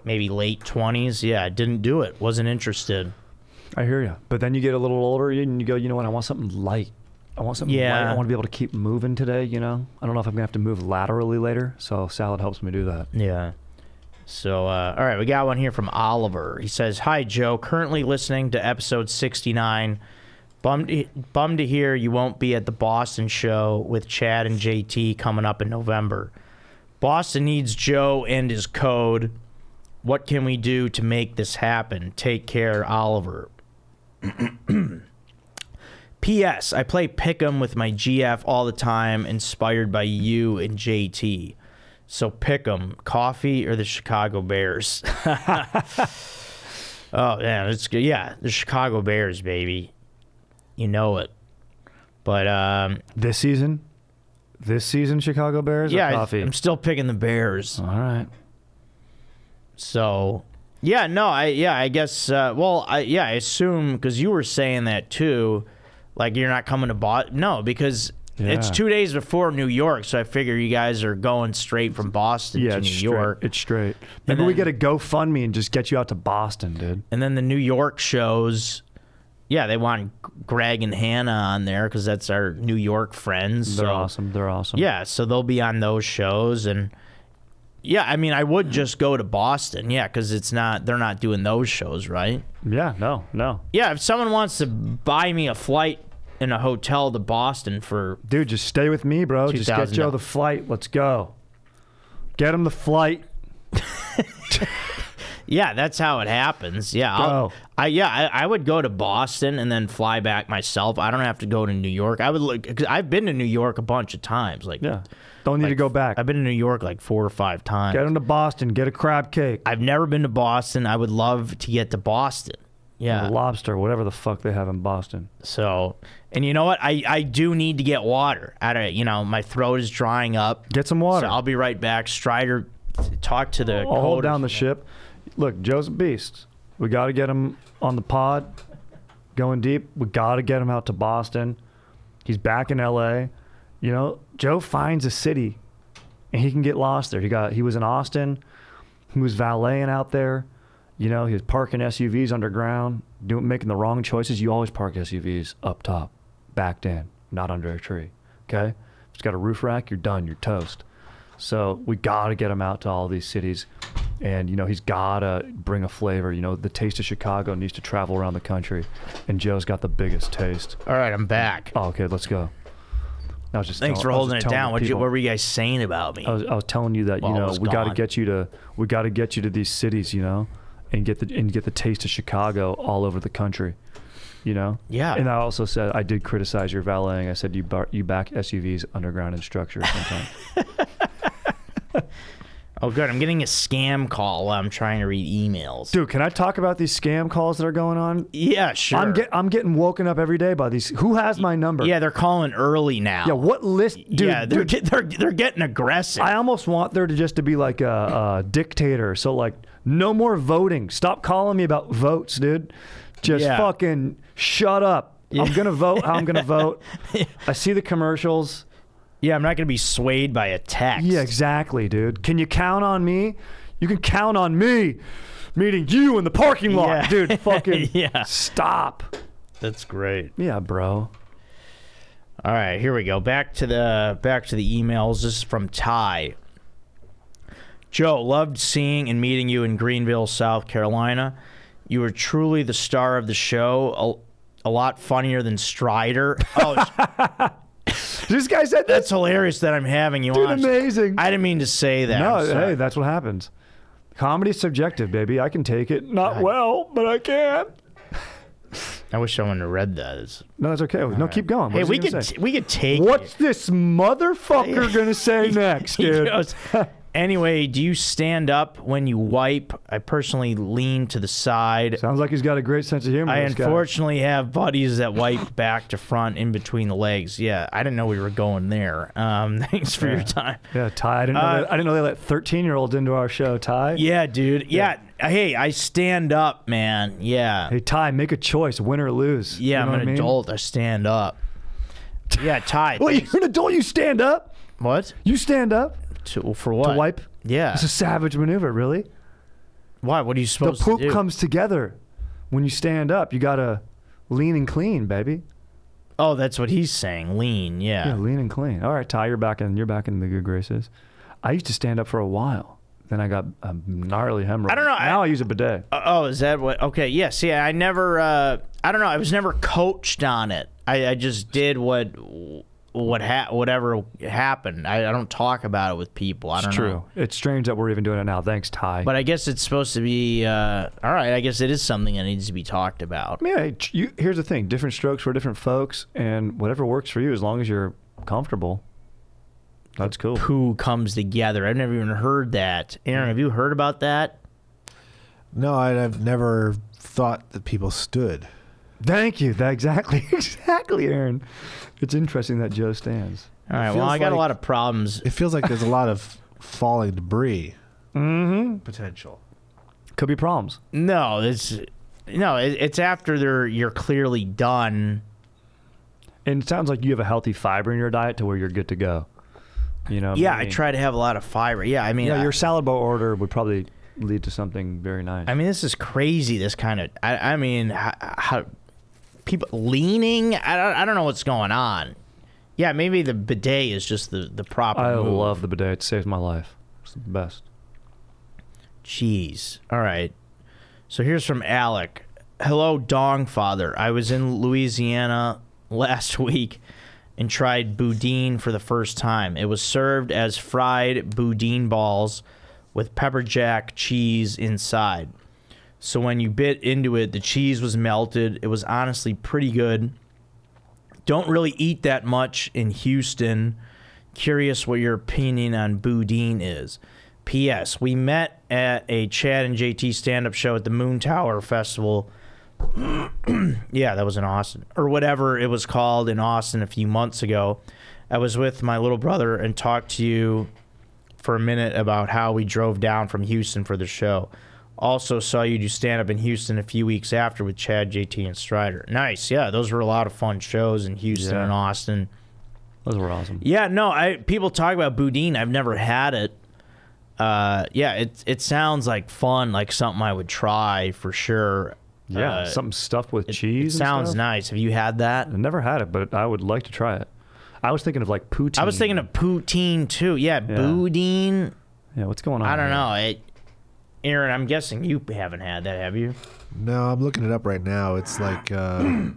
maybe late twenties. Yeah, I didn't do it. Wasn't interested. I hear you. But then you get a little older and you go, you know what? I want something light. I want something Yeah. light. I want to be able to keep moving today. You know, I don't know if I'm gonna have to move laterally later. So salad helps me do that. Yeah. So, uh, all right, we got one here from Oliver. He says, "Hi Joe, currently listening to episode 69. Bummed, bummed to hear you won't be at the Boston show with Chad and JT coming up in November. Boston needs Joe and his code. What can we do to make this happen? Take care, Oliver. P.S. I play Pick'em with my GF all the time, inspired by you and JT. So pick them: coffee or the Chicago Bears? oh yeah, it's good. Yeah, the Chicago Bears, baby. You know it. But um, This season, this season, Chicago Bears. yeah, coffee. I'm still picking the Bears. All right. So, yeah, no, I yeah, I guess. Uh, well, I yeah, I assume because you were saying that too, like you're not coming to Boston. No, because it's two days before New York, so I figure you guys are going straight from Boston Yeah, to New straight. York, It's straight. Maybe we then- get a GoFundMe and just get you out to Boston, dude. and then the New York shows. Yeah, they want Greg and Hannah on there because that's our New York friends. They're so- awesome. They're awesome. Yeah, so they'll be on those shows and yeah, I mean, I would just go to Boston, yeah, because it's not they're not doing those shows, right? Yeah. No. No. Yeah, if someone wants to buy me a flight in a hotel to Boston for Dude, just stay with me, bro. Just get $2,000. Joe the flight. Let's go. Get him the flight. yeah, that's how it happens. Yeah, I'll, I yeah, I, I would go to Boston and then fly back myself. I don't have to go to New York. I would look. Cause I've been to New York a bunch of times. Like, Yeah. Don't need to go back. I've been to New York like four or five times. Get him to Boston. Get a crab cake. I've never been to Boston. I would love to get to Boston. Yeah. Lobster, whatever the fuck they have in Boston. So, and you know what? I, I do need to get water. Out of you know, my throat is drying up. Get some water. So I'll be right back. Strider, talk to the. I'll hold down the ship. Look, Joe's a beast. We got to get him on the pod, going deep. We got to get him out to Boston. He's back in L.A. You know, Joe finds a city, and he can get lost there. He got he was in Austin. He was valeting out there. You know, he was parking SUVs underground, doing making the wrong choices. You always park SUVs up top, backed in, not under a tree. Okay, if it's got a roof rack, you're done. You're toast. So we got to get him out to all these cities, and you know he's got to bring a flavor. You know, the taste of Chicago needs to travel around the country, and Joe's got the biggest taste. All right, I'm back. Oh, okay, let's go. I was just Thanks telling- for holding it just telling down. the What, you, what were you guys saying about me? I was, I was telling you that While you know we got to get you to we got to get you to these cities, you know, and get the and get the taste of Chicago all over the country, you know. Yeah. And I also said I did criticize your valeting. I said you bar, you back SUVs underground in structure sometimes. oh, good. I'm getting a scam call while I'm trying to read emails. Dude, can I talk about these scam calls that are going on? Yeah, sure. I'm get I'm getting woken up every day by these. Who has my number? yeah, they're calling early now. Yeah. What list, dude? yeah, they're, dude, get, they're they're getting aggressive. I almost want there to just to be like a, a dictator. So like, no more voting. Stop calling me about votes, dude. Just Yeah. fucking shut up. I'm gonna vote how I'm gonna vote. I see the commercials. yeah, I'm not gonna be swayed by a text. Yeah, exactly, dude. Can you count on me? You can count on me. Meeting you in the parking lot, Yeah. dude. Fucking Yeah. stop. that's great. Yeah, bro. All right, here we go. Back to the back to the emails. This is from Ty. Joe, loved seeing and meeting you in Greenville, South Carolina. You were truly the star of the show. A, a lot funnier than Strider. Oh, This guy said that's hilarious that I'm having you dude on. amazing. I didn't mean to say that. no, hey, that's what happens. Comedy's subjective, baby. I can take it. Not well, but I can. I wish someone had read that. It's- No, that's okay. No, keep going. What Hey, we could we could take. What's this motherfucker gonna say next, dude? goes, anyway, do you stand up when you wipe? I personally lean to the side. Sounds like he's got a great sense of humor. I this guy. unfortunately have buddies that wipe back to front in between the legs. Yeah, I didn't know we were going there. Um, thanks for your time. Yeah, Ty. I didn't know. Uh, that, I didn't know they let thirteen-year-olds into our show. Ty. Yeah, dude. Yeah. Hey, I stand up, man. Yeah. Hey, Ty, make a choice, win or lose. yeah, You know I'm an I mean? adult. I stand up. Yeah, Ty. Well, thanks- you're an adult. You stand up. what? You stand up To, for what? to wipe. Yeah. It's a savage maneuver, really. Why? What are you supposed to do? The poop comes together when you stand up. You gotta lean and clean, baby. oh, that's what he's saying. Lean. Yeah. Yeah, lean and clean. All right, Ty, you're back in. You're back in the good graces. I used to stand up for a while. Then I got a gnarly hemorrhoid. I don't know, Now I, use a bidet. Uh, Oh, is that what? Okay, yes, yeah. I never. Uh, I don't know. I was never coached on it. I, I just did what what ha- whatever happened. I, I don't talk about it with people. I It's don't true. know. It's strange that we're even doing it now. Thanks, Ty. But I guess it's supposed to be uh, all right. I guess it is something that needs to be talked about. I mean, hey, you, here's the thing: different strokes for different folks, and whatever works for you, as long as you're comfortable. That's cool. Who comes together. I've never even heard that. Aaron, have you heard about that? No, I've never thought that people stood. Thank you. That exactly, exactly, Aaron. It's interesting that Joe stands. All right. Well, I got a lot of problems. It feels like there's a lot of falling debris Mm-hmm. potential. Could be problems. No, it's no. It, it's after they're you're clearly done. And it sounds like you have a healthy fiber in your diet to where you're good to go. You know. Yeah, I mean? try to have a lot of fiber. Yeah, I mean, Yeah, I- your salad bowl order would probably lead to something very nice. I mean, this is crazy. This kind of. I, I mean, how, how people leaning. I don't. I don't know what's going on. Yeah, maybe the bidet is just the the proper. I move. love the bidet. It saves my life. It's the best. Jeez. All right. So here's from Alec. Hello, Dong Father. I was in Louisiana last week and tried boudin for the first time. It was served as fried boudin balls with pepper jack cheese inside. So when you bit into it, the cheese was melted. It was honestly pretty good. Don't really eat that much in Houston. Curious what your opinion on boudin is. P.S. We met at a Chad and JT stand up show at the Moontower Festival. yeah, that was in Austin. Or whatever it was called in Austin a few months ago. I was with my little brother and talked to you for a minute about how we drove down from Houston for the show. Also saw you do stand up in Houston a few weeks after with Chad, JT, and Strider. Nice. Yeah, those were a lot of fun shows in Houston Yeah. and Austin. Those were awesome. Yeah, no, I people talk about boudin. I've never had it. Uh, yeah, it it sounds like fun, like something I would try for sure. Yeah, Uh, something stuffed with it, cheese. It sounds nice. Have you had that? I never had it, but I would like to try it. I was thinking of like poutine. I was thinking of poutine too. Yeah, Yeah. boudin. Yeah, what's going on? I don't here? know. It, Aaron, I'm guessing you haven't had that, have you? No, I'm looking it up right now. It's like uh,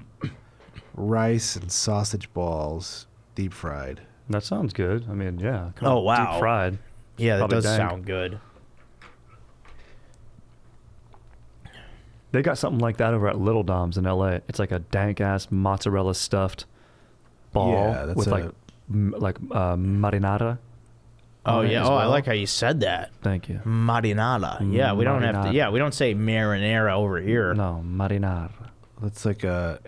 rice and sausage balls, deep fried. That sounds good. I mean, yeah. kind Oh, of wow. Deep fried. Yeah, that Probably does dank. sound good. They got something like that over at Little Dom's in L.A. It's like a dank ass mozzarella stuffed ball Yeah, that's with a- like m- like uh, marinara. Oh on yeah. as Oh, I like how you said that. Thank you. Marinara. Yeah, we don't have to. Yeah, we don't say marinara over here. No, marinara. That's like a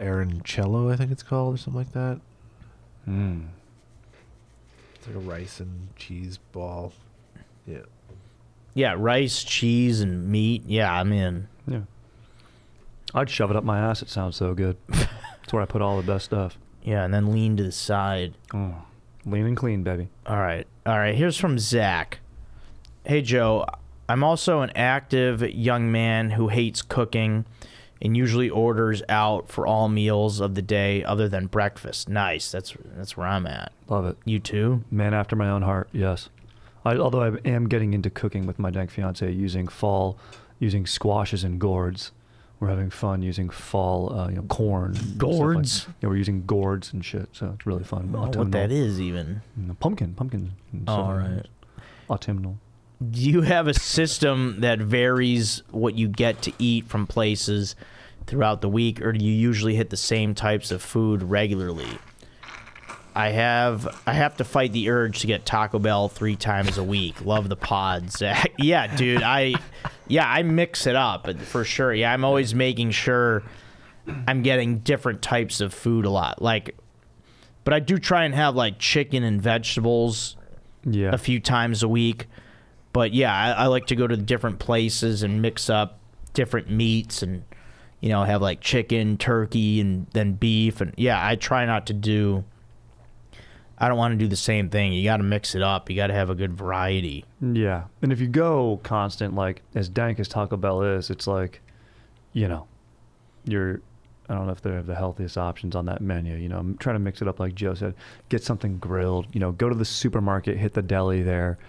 Cello, I think it's called, or something like that. Mm. It's like a rice and cheese ball. Yeah. Yeah, rice, cheese, and meat. Yeah, I'm in. Yeah. I'd shove it up my ass. It sounds so good. It's where I put all the best stuff. Yeah, and then lean to the side. Oh, lean and clean, baby. All right. All right. Here's from Zach. Hey, Joe. I'm also an active young man who hates cooking and usually orders out for all meals of the day other than breakfast. Nice. That's that's where I'm at. Love it. You too? Man after my own heart. Yes. I, although I am getting into cooking with my dank fiance using fall, using squashes and gourds. We're having fun using fall, uh, you know, corn. stuff like- Gourds? yeah, we're using gourds and shit, so it's really fun. I don't know what that is even. Mm, Pumpkin, pumpkin. Oh, all right. Autumnal. Do you have a system that varies what you get to eat from places throughout the week, or do you usually hit the same types of food regularly? I have I have to fight the urge to get Taco Bell three times a week. Love the pods. yeah, dude. I yeah I mix it up but for sure. Yeah, I'm always making sure I'm getting different types of food a lot. Like, but I do try and have like chicken and vegetables Yeah. a few times a week. But yeah, I, I like to go to different places and mix up different meats and you know have like chicken, turkey, and then beef. And yeah, I try not to do. I don't want to do the same thing. You got to mix it up. You got to have a good variety. Yeah, and if you go constant, like as dank as Taco Bell is, it's like, you know, you're. I don't know if they have the healthiest options on that menu. You know, I'm trying to mix it up, like Joe said. Get something grilled. You know, go to the supermarket, hit the deli there.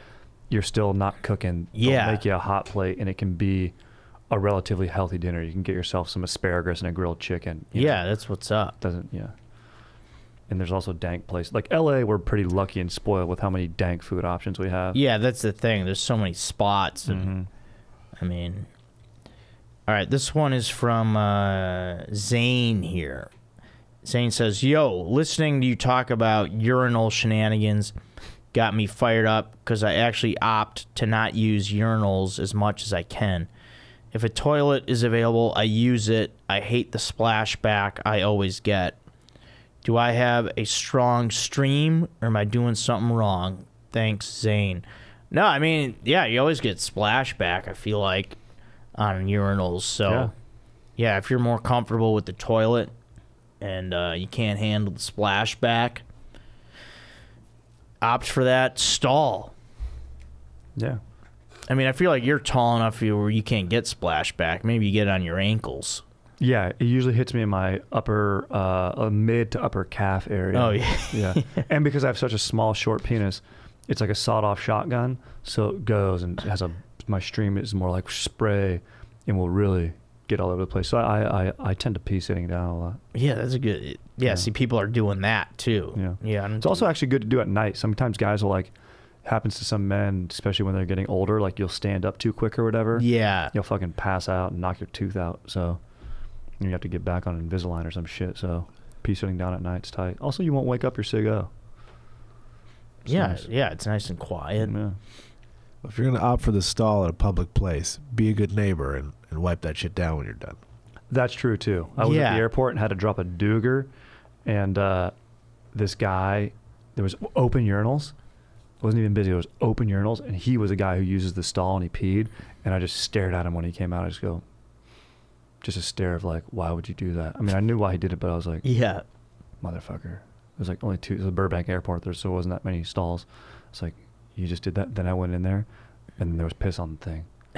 You're still not cooking. They'll Yeah. make you a hot plate, and it can be a relatively healthy dinner. You can get yourself some asparagus and a grilled chicken. you know. Yeah, that's what's up. doesn't yeah. And there's also dank places. Like LA, we're pretty lucky and spoiled with how many dank food options we have. Yeah, that's the thing. There's so many spots, and hmm I mean, all right. This one is from uh, Zane here. Zane says, "Yo, listening to you talk about urinal shenanigans got me fired up because I actually opt to not use urinals as much as I can. If a toilet is available, I use it. I hate the splashback I always get. Do I have a strong stream or am I doing something wrong? Thanks, Zane. No, I mean, yeah, you always get splashback, I feel like, on urinals. So, Yeah. yeah, if you're more comfortable with the toilet and uh, you can't handle the splashback, opt for that stall. Yeah. I mean, I feel like you're tall enough where you can't get splashback. Maybe you get it on your ankles. Yeah, it usually hits me in my upper, uh, uh, mid to upper calf area. Oh, yeah. yeah. And because I have such a small, short penis, it's like a sawed-off shotgun, so it goes and has a. My stream is more like spray, and will really get all over the place. So I, I, I tend to pee sitting down a lot. Yeah, that's a good. Yeah, Yeah. see, people are doing that too. Yeah. yeah. It's also actually good to do at night. Sometimes guys will like, happens to some men, especially when they're getting older. Like you'll stand up too quick or whatever. yeah, You'll fucking pass out and knock your tooth out. So you have to get back on Invisalign or some shit. So pee sitting down at night's tight. Also, you won't wake up your cigo. It's yeah, nice. yeah. It's nice and quiet. Yeah. If you're gonna opt for the stall at a public place, be a good neighbor and, and wipe that shit down when you're done. That's true too. I was at the airport and had to drop a Duger, and uh, this guy, there was open urinals. It wasn't even busy. It was open urinals, and he was a guy who uses the stall and he peed. And I just stared at him when he came out. I just go, just a stare of like, why would you do that? I mean, I knew why he did it, but I was like, Yeah, motherfucker. It was like only two. It was a Burbank airport. There so it wasn't that many stalls. It's like you just did that. Then I went in there, and there was piss on the thing,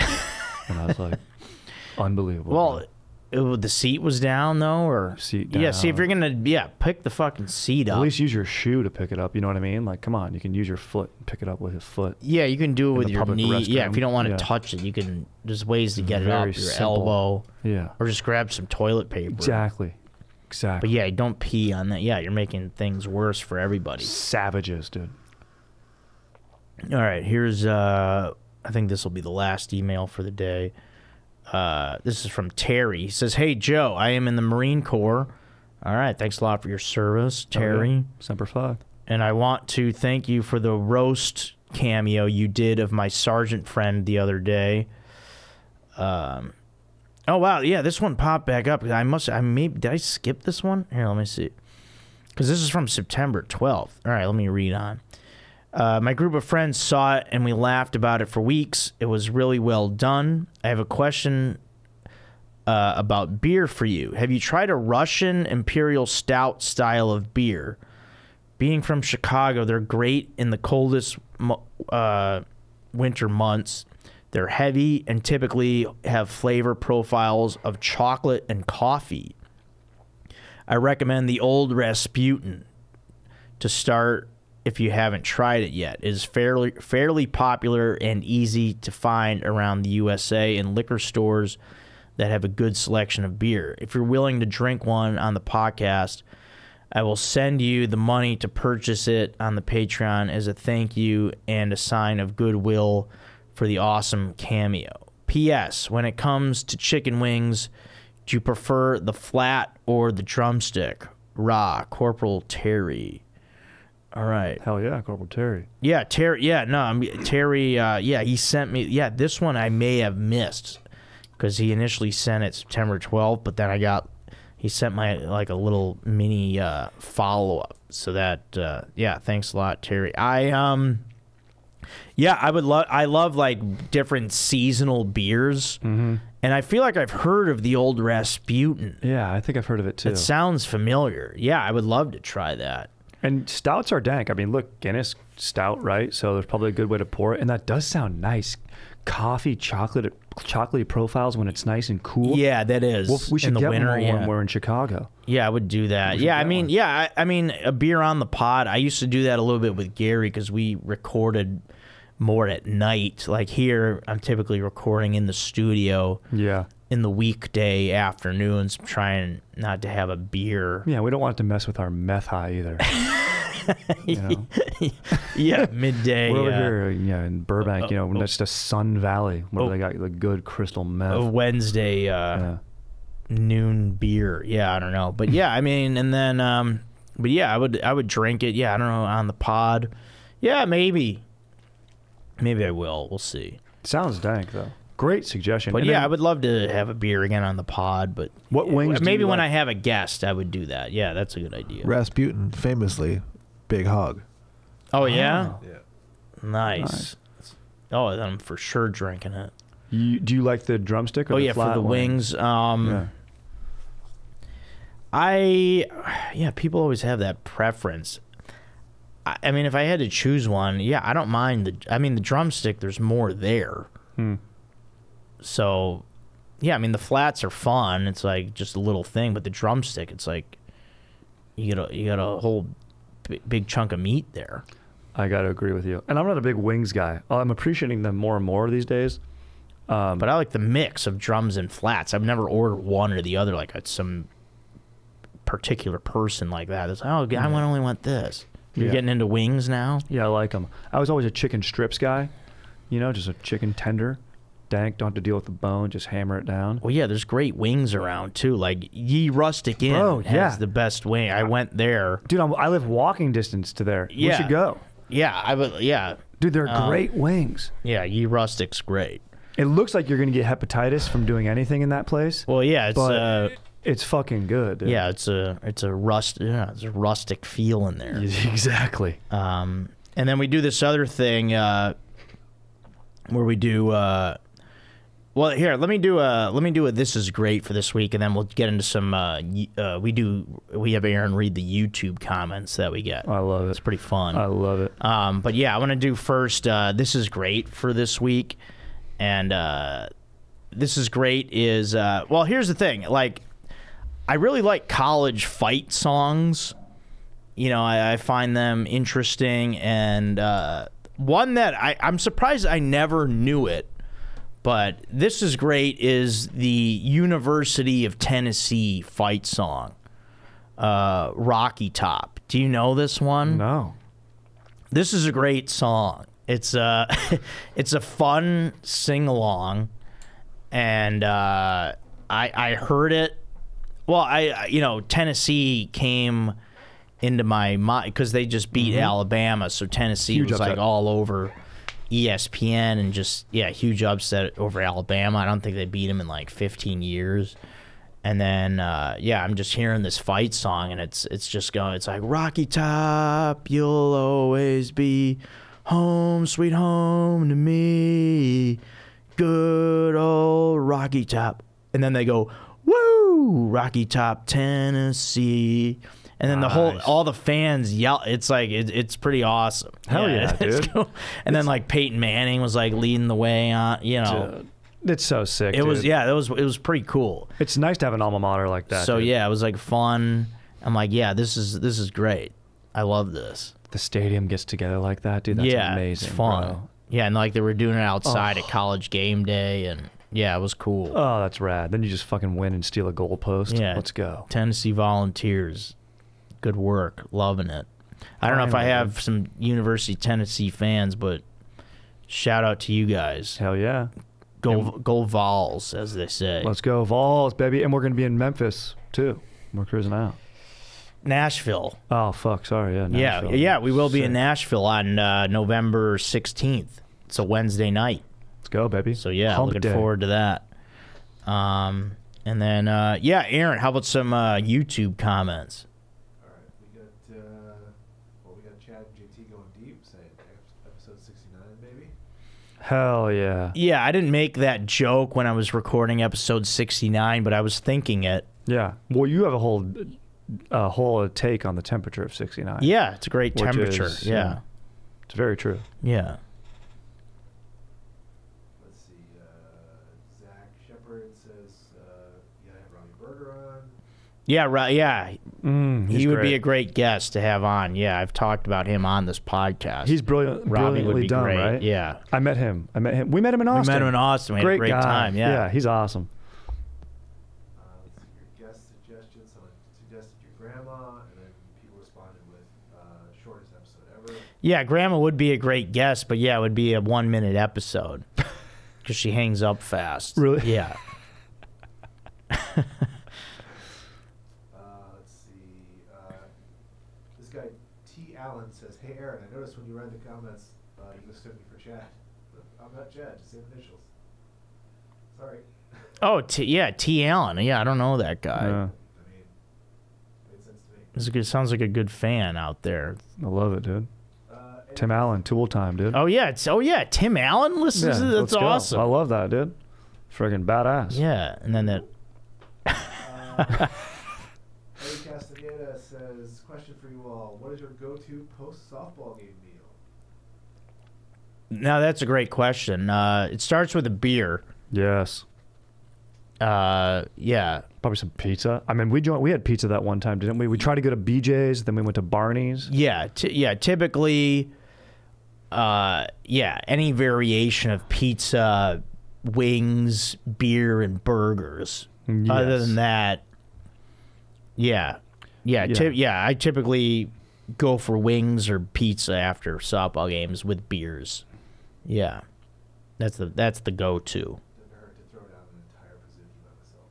and I was like, unbelievable. Well. It, the seat was down though, or Seat Yeah, see if you're gonna yeah pick the fucking seat up. At least use your shoe to pick it up. You know what I mean? Like, come on, you can use your foot and pick it up with his foot. yeah, you can do it with your knee. Yeah, if you don't want to Yeah. touch it, you can. There's ways to get it Very up your simple. elbow, Yeah, or just grab some toilet paper. exactly, exactly. But yeah, don't pee on that. Yeah, you're making things worse for everybody. savages, dude. All right, here's uh I think this will be the last email for the day. Uh this is from Terry. He says, "Hey Joe, I am in the Marine Corps. All right, thanks a lot for your service, Oh. Terry. Semper Fi. And I want to thank you for the roast cameo you did of my sergeant friend the other day. Um Oh wow, yeah, this one popped back up. I must I maybe did I skip this one? Here, let me see. Cuz this is from September 12th. All right, let me read on. Uh, my group of friends saw it and we laughed about it for weeks. It was really well done. I have a question uh, about beer for you. Have you tried a Russian Imperial Stout style of beer? Being from Chicago, they're great in the coldest uh, winter months. They're heavy and typically have flavor profiles of chocolate and coffee. I recommend the Old Rasputin to start if you haven't tried it yet. It is fairly fairly popular and easy to find around the USA in liquor stores that have a good selection of beer. If you're willing to drink one on the podcast, I will send you the money to purchase it on the Patreon as a thank you and a sign of goodwill for the awesome cameo. P.S. When it comes to chicken wings, do you prefer the flat or the drumstick? Raw, Corporal Terry. All right. Hell yeah, Corporal Terry. Yeah, Terry. Yeah, no, I'm, Terry. Uh, yeah, he sent me. Yeah, this one I may have missed because he initially sent it September 12th, but then I got he sent my like a little mini uh, follow up. So that uh, yeah, thanks a lot, Terry. I um. Yeah, I would love. I love like different seasonal beers, Mm-hmm. and I feel like I've heard of the old Rasputin. Yeah, I think I've heard of it too. It sounds familiar. Yeah, I would love to try that. And stouts are dank. I mean, look, Guinness stout, right? So there's probably a good way to pour it, and that does sound nice. Coffee, chocolate, chocolatey profiles when it's nice and cool. Yeah, that is. Well, we should in the get winter. one yeah. when we're in Chicago. Yeah, I would do that. Yeah, I mean, one. yeah, I, I mean, a beer on the pod. I used to do that a little bit with Gary because we recorded more at night. Like here, I'm typically recording in the studio, Yeah. In the weekday afternoons, trying not to have a beer. Yeah, we don't want it to mess with our meth high either. you know? yeah, midday. We're over uh, here, yeah, in Burbank, you know, oh. next to Sun Valley, where Oh. they got the good crystal meth. a Wednesday uh, yeah. noon beer. Yeah, I don't know, but yeah, I mean, and then, um, but yeah, I would I would drink it. Yeah, I don't know on the pod. Yeah, maybe, maybe I will. We'll see. Sounds dank though. Great suggestion. But And yeah, then I would love to have a beer again on the pod. But What wings Maybe when like? I have a guest, I would do that. Yeah, that's a good idea. Rasputin, famously, big hog. Oh yeah, Oh. Yeah. nice. Oh, then I'm for sure drinking it. You, do you like the drumstick or Oh the yeah, for flat the wings. Um, Yeah. I yeah, people always have that preference. I, I mean, if I had to choose one, yeah, I don't mind the. I mean, the drumstick. There's more there, Hmm. So yeah. I mean, the flats are fun. It's like just a little thing, but the drumstick, it's like you got a you got a whole big, big chunk of meat there. I got to agree with you. And I'm not a big wings guy. I'm appreciating them more and more these days. Um, But I like the mix of drums and flats. I've never ordered one or the other like some particular person like that. It's like, oh, I want only want this. You're Yeah. getting into wings now. yeah, I like them. I was always a chicken strips guy. You know, just a chicken tender. Dank, don't have to deal with the bone. Just hammer it down. Well, yeah, there's great wings around too. Like Ye Rustic Inn Bro, has yeah. the best wing. I went there. Dude, I'm, I live walking distance to there. We should go. Yeah, I would. Yeah, Dude, they're Um, great wings. yeah. Ye Rustic's great. It looks like you're going to get hepatitis from doing anything in that place. Well, yeah, it's But- uh, It's fucking good. dude. yeah, it's a it's a rust. Yeah, it's a rustic feel in there. Exactly. Um, and then we do this other thing uh, where we do. Uh, well, here let me do a let me do a this is great for this week, and then we'll get into some. Uh, uh, we do we have Aaron read the YouTube comments that we get. I love it. It's pretty fun. I love it. Um, but yeah, I want to do first. Uh, this is great for this week, and uh, this is great is uh, well. Here's the thing, like I really like college fight songs. You know, I, I find them interesting, and uh, one that I, I'm surprised I never knew it. But this is great is the University of Tennessee fight song, uh, Rocky Top. Do you know this one? No. This is a great song. It's uh it's a fun sing along, and uh, I I heard it. Well, I you know Tennessee came into my mind because they just beat Alabama, so Tennessee Mm-hmm. Huge was like all over ESPN and just yeah, huge upset over Alabama. I don't think they beat them in like 15 years. And then uh, yeah, I'm just hearing this fight song, and it's it's just going. It's like Rocky Top, you'll always be home, sweet home to me, good old Rocky Top. And then they go, woo, Rocky Top, Tennessee. And then the whole, all the fans yell. It's like it, it's pretty awesome. Hell yeah, it's dude. cool. And then like Peyton Manning was like leading the way on. You know, Dude, It's so sick. it was yeah, that was it was pretty cool. It's nice to have an alma mater like that. so dude. yeah, it was like fun. I'm like, yeah, this is this is great. I love this. the stadium gets together like that, dude. That's yeah, amazing. it's fun. bro. Yeah, and like they were doing it outside at oh. college game day, and yeah, it was cool. Oh, that's rad. Then you just fucking win and steal a goalpost. Yeah. Let's go. Tennessee Volunteers, good work, loving it. I don't know if I have some University of Tennessee fans, but shout out to you guys. Hell yeah. Go go Vols, as they say. Let's go Vols, baby. And we're gonna be in Memphis too. We're cruising out. Nashville. Oh fuck, sorry. Yeah. Yeah, Nashville. yeah, we will be in Nashville on uh, November 16th. It's a Wednesday night. Let's go, baby. So yeah, Hump looking day. forward to that. Um, and then uh, yeah, Aaron, how about some uh, YouTube comments? All right, we got uh, well, we got Chad and JT going deep, saying episode sixty nine, baby. Hell yeah. Yeah, I didn't make that joke when I was recording episode 69, but I was thinking it. Yeah. Well, you have a whole, a whole take on the temperature of 69. Yeah, it's a great temperature. is, yeah. yeah. It's very true. yeah. Yeah, right. Yeah, mm, he would great. be a great guest to have on. Yeah, I've talked about him on this podcast. He's brilliant. Robbie would be done, great. Right? Yeah, I met him. I met him. We met him in Austin. We met him in Austin. We great, great guy. time. Yeah, yeah, he's awesome. Uh, your guest suggestion. Someone suggested your grandma, and then people responded with uh, shortest episode ever. Yeah, grandma would be a great guest, but yeah, it would be a one-minute episode because she hangs up fast. Really? Yeah. I'm not Chad. Just. Sorry. Oh, T- yeah, T. Allen. Yeah, I don't know that guy. Yeah, I mean, made sense to me. This good, sounds like a good fan out there. I love it, dude. Uh, Tim Allen, Tool Time, dude. Oh yeah, it's oh yeah, Tim Allen listens. to let's That's go. awesome. I love that, dude. Friggin' badass. Yeah, and then that. Uh, Eddie Castaneda says, "Question for you all: What is your go-to post-softball game meal?" Now that's a great question. Uh, it starts with a beer. Yes. Uh, yeah, Probably some pizza. I mean, we joined, we had pizza that one time, didn't we? We tried to go to BJ's, then we went to Barney's. yeah, t- yeah. Typically, uh, yeah, any variation of pizza, wings, beer, and burgers. Other than that, yeah, yeah, Yeah. yeah. yeah, I typically go for wings or pizza after softball games with beers. Yeah, that's the that's the go-to. Doesn't hurt to throw down an entire Pizookie by myself.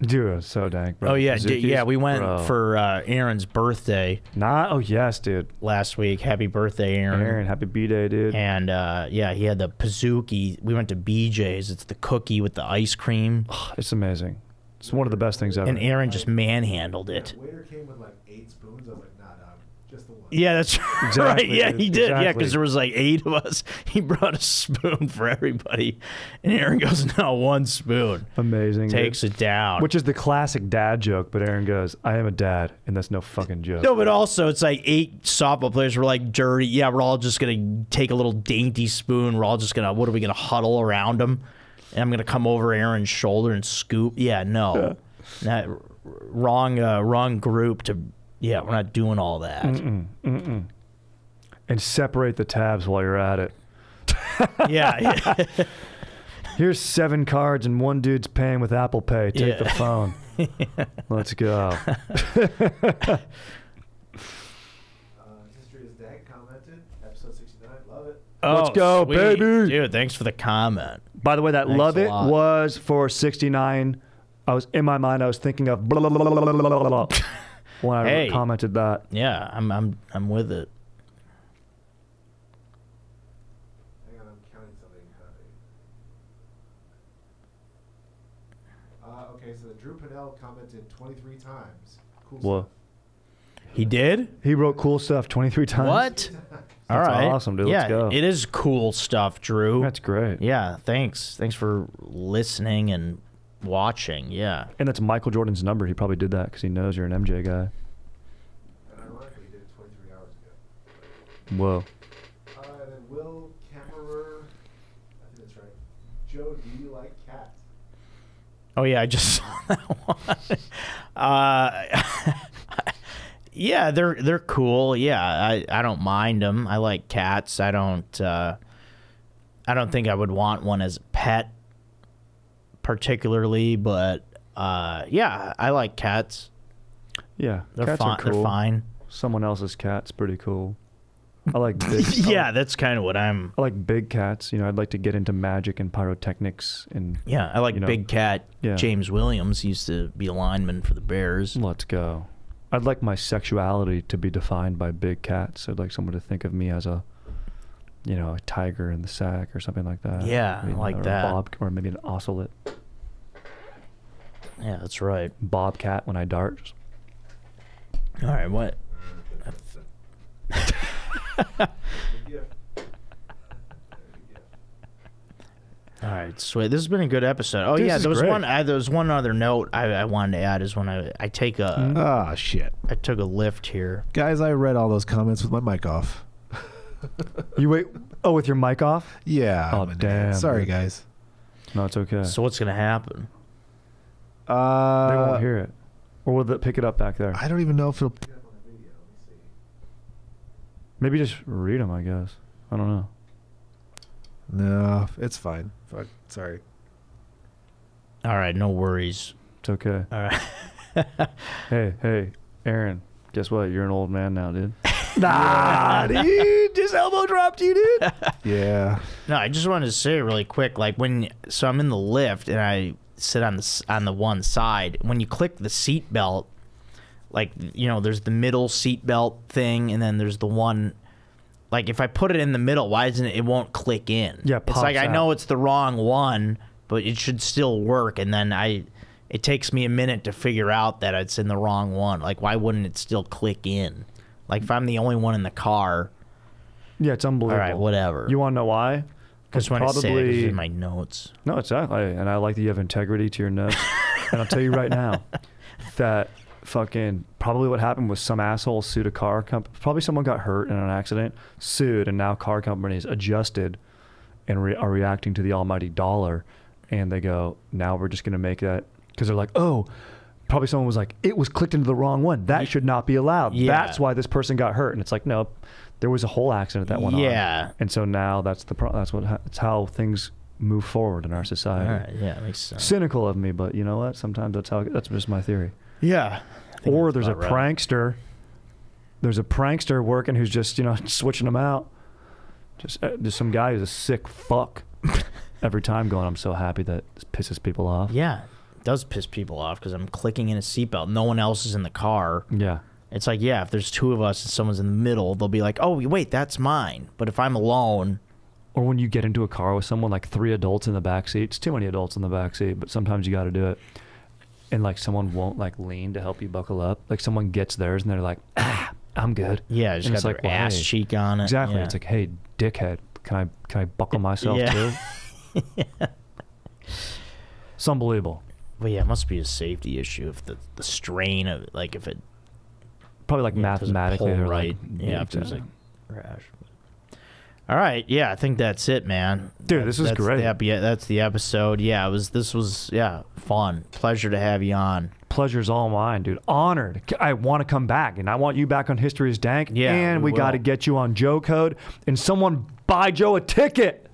Dude, so dank, bro. oh yeah, d- yeah. We went Bro. for uh, Aaron's birthday Nah, oh yes, dude. last week. Happy birthday, Aaron! Aaron, happy B day, dude. And uh, yeah, he had the Pizookie. We went to BJ's. It's the cookie with the ice cream, It's amazing. It's one of the best things ever. and Aaron just manhandled it. The waiter came with like eight spoons. I was like, "Nah, dog, just the one." Yeah, that's right. Exactly, Yeah, he did. Yeah, because there was like eight of us. He brought a spoon for everybody, and Aaron goes, "No, one spoon." amazing. dude. Takes it down. Which is the classic dad joke, but Aaron goes, I am a dad, and that's no fucking joke. no, but also it's like eight softball players were like dirty. Yeah, we're all just gonna take a little dainty spoon. We're all just gonna. What are we gonna huddle around him? And I'm gonna come over Aaron's shoulder and scoop. Yeah, no, Not- r- wrong, uh, wrong group to. Yeah, we're not doing all that. Mm-mm, mm-mm. And separate the tabs while you're at it. yeah. yeah. Here's seven cards, and one dude's paying with Apple Pay. Take yeah. the phone. yeah. Let's go. uh, history is dead commented episode 69 love it oh, Let's go, sweet. baby. Dude, thanks for the comment. By the way, that thanks love it lot. was for 69. I was in my mind, I was thinking of blah, blah, blah, blah, blah, blah, blah when I Hey. commented that. Yeah, I'm I'm I'm with it. Hang on, I'm counting something. Uh, okay, so Drew Pinnell commented 23 times. Cool. Whoa. He did? He wrote cool stuff 23 times. What? stuff. All That's right. awesome, dude. Yeah, Let's go. it is cool stuff, Drew. That's great. yeah, thanks. Thanks for listening and watching. Yeah. And that's Michael Jordan's number. He probably did that because he knows you're an MJ guy. And ironically, he did it 23 hours ago. Whoa. Uh, and then Will Kammerer, I think that's right. Joe, do you like cats? Oh yeah, I just saw that one. Uh, yeah, they're they're cool. Yeah, I, I don't mind them. I like cats. I don't uh, I don't think I would want one as a pet, particularly. But uh, yeah, I like cats. Yeah. They're cats fine. are cool. They're fine. Someone else's cat's pretty cool. I like big. I yeah, like- that's kind of what I'm. I like big cats. You know, I'd like to get into magic and pyrotechnics and Yeah, I like You know, Big Cat. yeah. James Williams used to be a lineman for the Bears. let's go. I'd like my sexuality to be defined by big cats. I'd like someone to think of me as a, you know, a tiger in the sack or something like that. Yeah, I Maybe- like or that. bob, or maybe an ocelot. Yeah, that's right. Bobcat when I dart. All right, what? Good gift. Very good gift. All right, sweet. This has been a good episode. Oh This yeah, is there was great. one. I, there was one other note I, I wanted to add is when I I take a Mhm. Mm-hmm. I Ah, took a Lyft here. Guys, I read all those comments with my mic off. You wait. Oh, with your mic off? Yeah. Oh, I'm damn, idiot. Sorry, dude. guys. No, it's okay. So what's gonna happen? Uh, they won't hear it, or will it pick it up back there? I don't even know if it'll pick it up on the video. Let me see. Maybe just read them. I guess. I don't know. No, it's fine. Fuck. Sorry. All right, no worries. It's okay. All right. Hey, hey, Aaron. Guess what? You're an old man now, dude. nah, dude. Just elbow dropped you, dude. Yeah. No, I just wanted to say really quick, like when so I'm in the Lyft and I sit on the on the one side. When you click the seat belt, like you know, there's the middle seat belt thing, and then there's the one. Like if I put it in the middle, why isn't it? It won't click in. Yeah, it's like pops I know it's the wrong one, but it should still work. And then I, it takes me a minute to figure out that it's in the wrong one. Like why wouldn't it still click in? Like if I'm the only one in the car, Yeah, it's unbelievable. right, whatever. You want to know why? just want to say it it's in my notes. No, exactly. And I like that you have integrity to your notes. and I'll tell you right now that fucking probably what happened was some asshole sued a car company. Probably someone got hurt in an accident, sued, and now car companies adjusted and re- are reacting to the almighty dollar. And they go, now we're just going to make that because they're like, oh, probably someone was like, it was clicked into the wrong one. That should not be allowed. Yeah. That's why this person got hurt. And it's like, no, there was a whole accident that went on. Yeah. And so now that's the pro- that's what ha- it's how things move forward in our society. right, yeah, makes sense. Cynical of me, but you know what? Sometimes that's how that's just my theory. Yeah. Or there's a right. prankster. There's a prankster working who's just you know switching them out. Just uh, just some guy who's a sick fuck. Every time going, I'm so happy that this pisses people off. Yeah, does piss people off because I'm clicking in a seatbelt. No one else is in the car. Yeah. It's like, yeah, if there's two of us and someone's in the middle, they'll be like, oh, wait, that's mine. But if I'm alone, Or when you get into a car with someone like three adults in the back seat, it's too many adults in the back seat, but sometimes you got to do it. And like someone won't like lean to help you buckle up. Like someone gets theirs and they're like, ah, I'm good. yeah, just And got it's their like, well, ass hey, cheek on it. Exactly. Yeah. It's like, hey, dickhead, can I can I buckle myself Yeah. too? It's unbelievable. But yeah, it must be a safety issue if the, the strain of it, like if it Probably like yeah, if there's a mathematically, they're right. like, yeah, if there's a crash. All right, yeah, I think that's it, man. Dude, this is great. The, epi- that's the episode. Yeah, it was. This was yeah, fun. Pleasure to have you on. pleasure's all mine, dude. Honored. I want to come back, and I want you back on History's Dank. Yeah, and we we, got to get you on Joe Code, and someone buy Joe a ticket.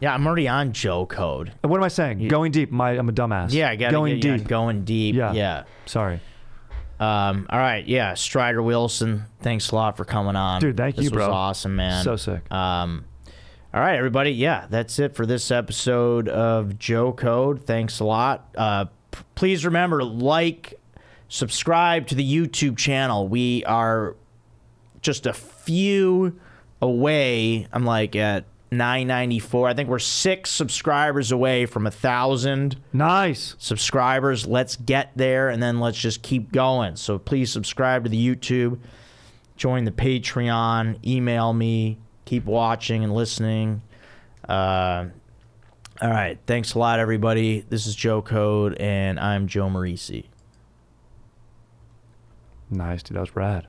Yeah, I'm already on Joe Code. What am I saying? going deep. My, I'm a dumbass. Yeah, I got going you deep. Going deep. Yeah. Yeah. Sorry, Um, all right, yeah, Strider Wilson, thanks a lot for coming on. Dude, thank this you, was bro. awesome, man. So sick. Um, all right, everybody, yeah, that's it for this episode of Joe Code. Thanks a lot. Uh, please remember, like, subscribe to the YouTube channel. We are just a few away. I'm like at 994. I think we're six subscribers away from a thousand nice. subscribers. Let's get there and then let's just keep going. So please subscribe to the YouTube, join the Patreon, email me, keep watching and listening. Uh, all right. Thanks a lot, everybody. This is Joe Code, and I'm Joe Marrese. Nice, dude. That was rad.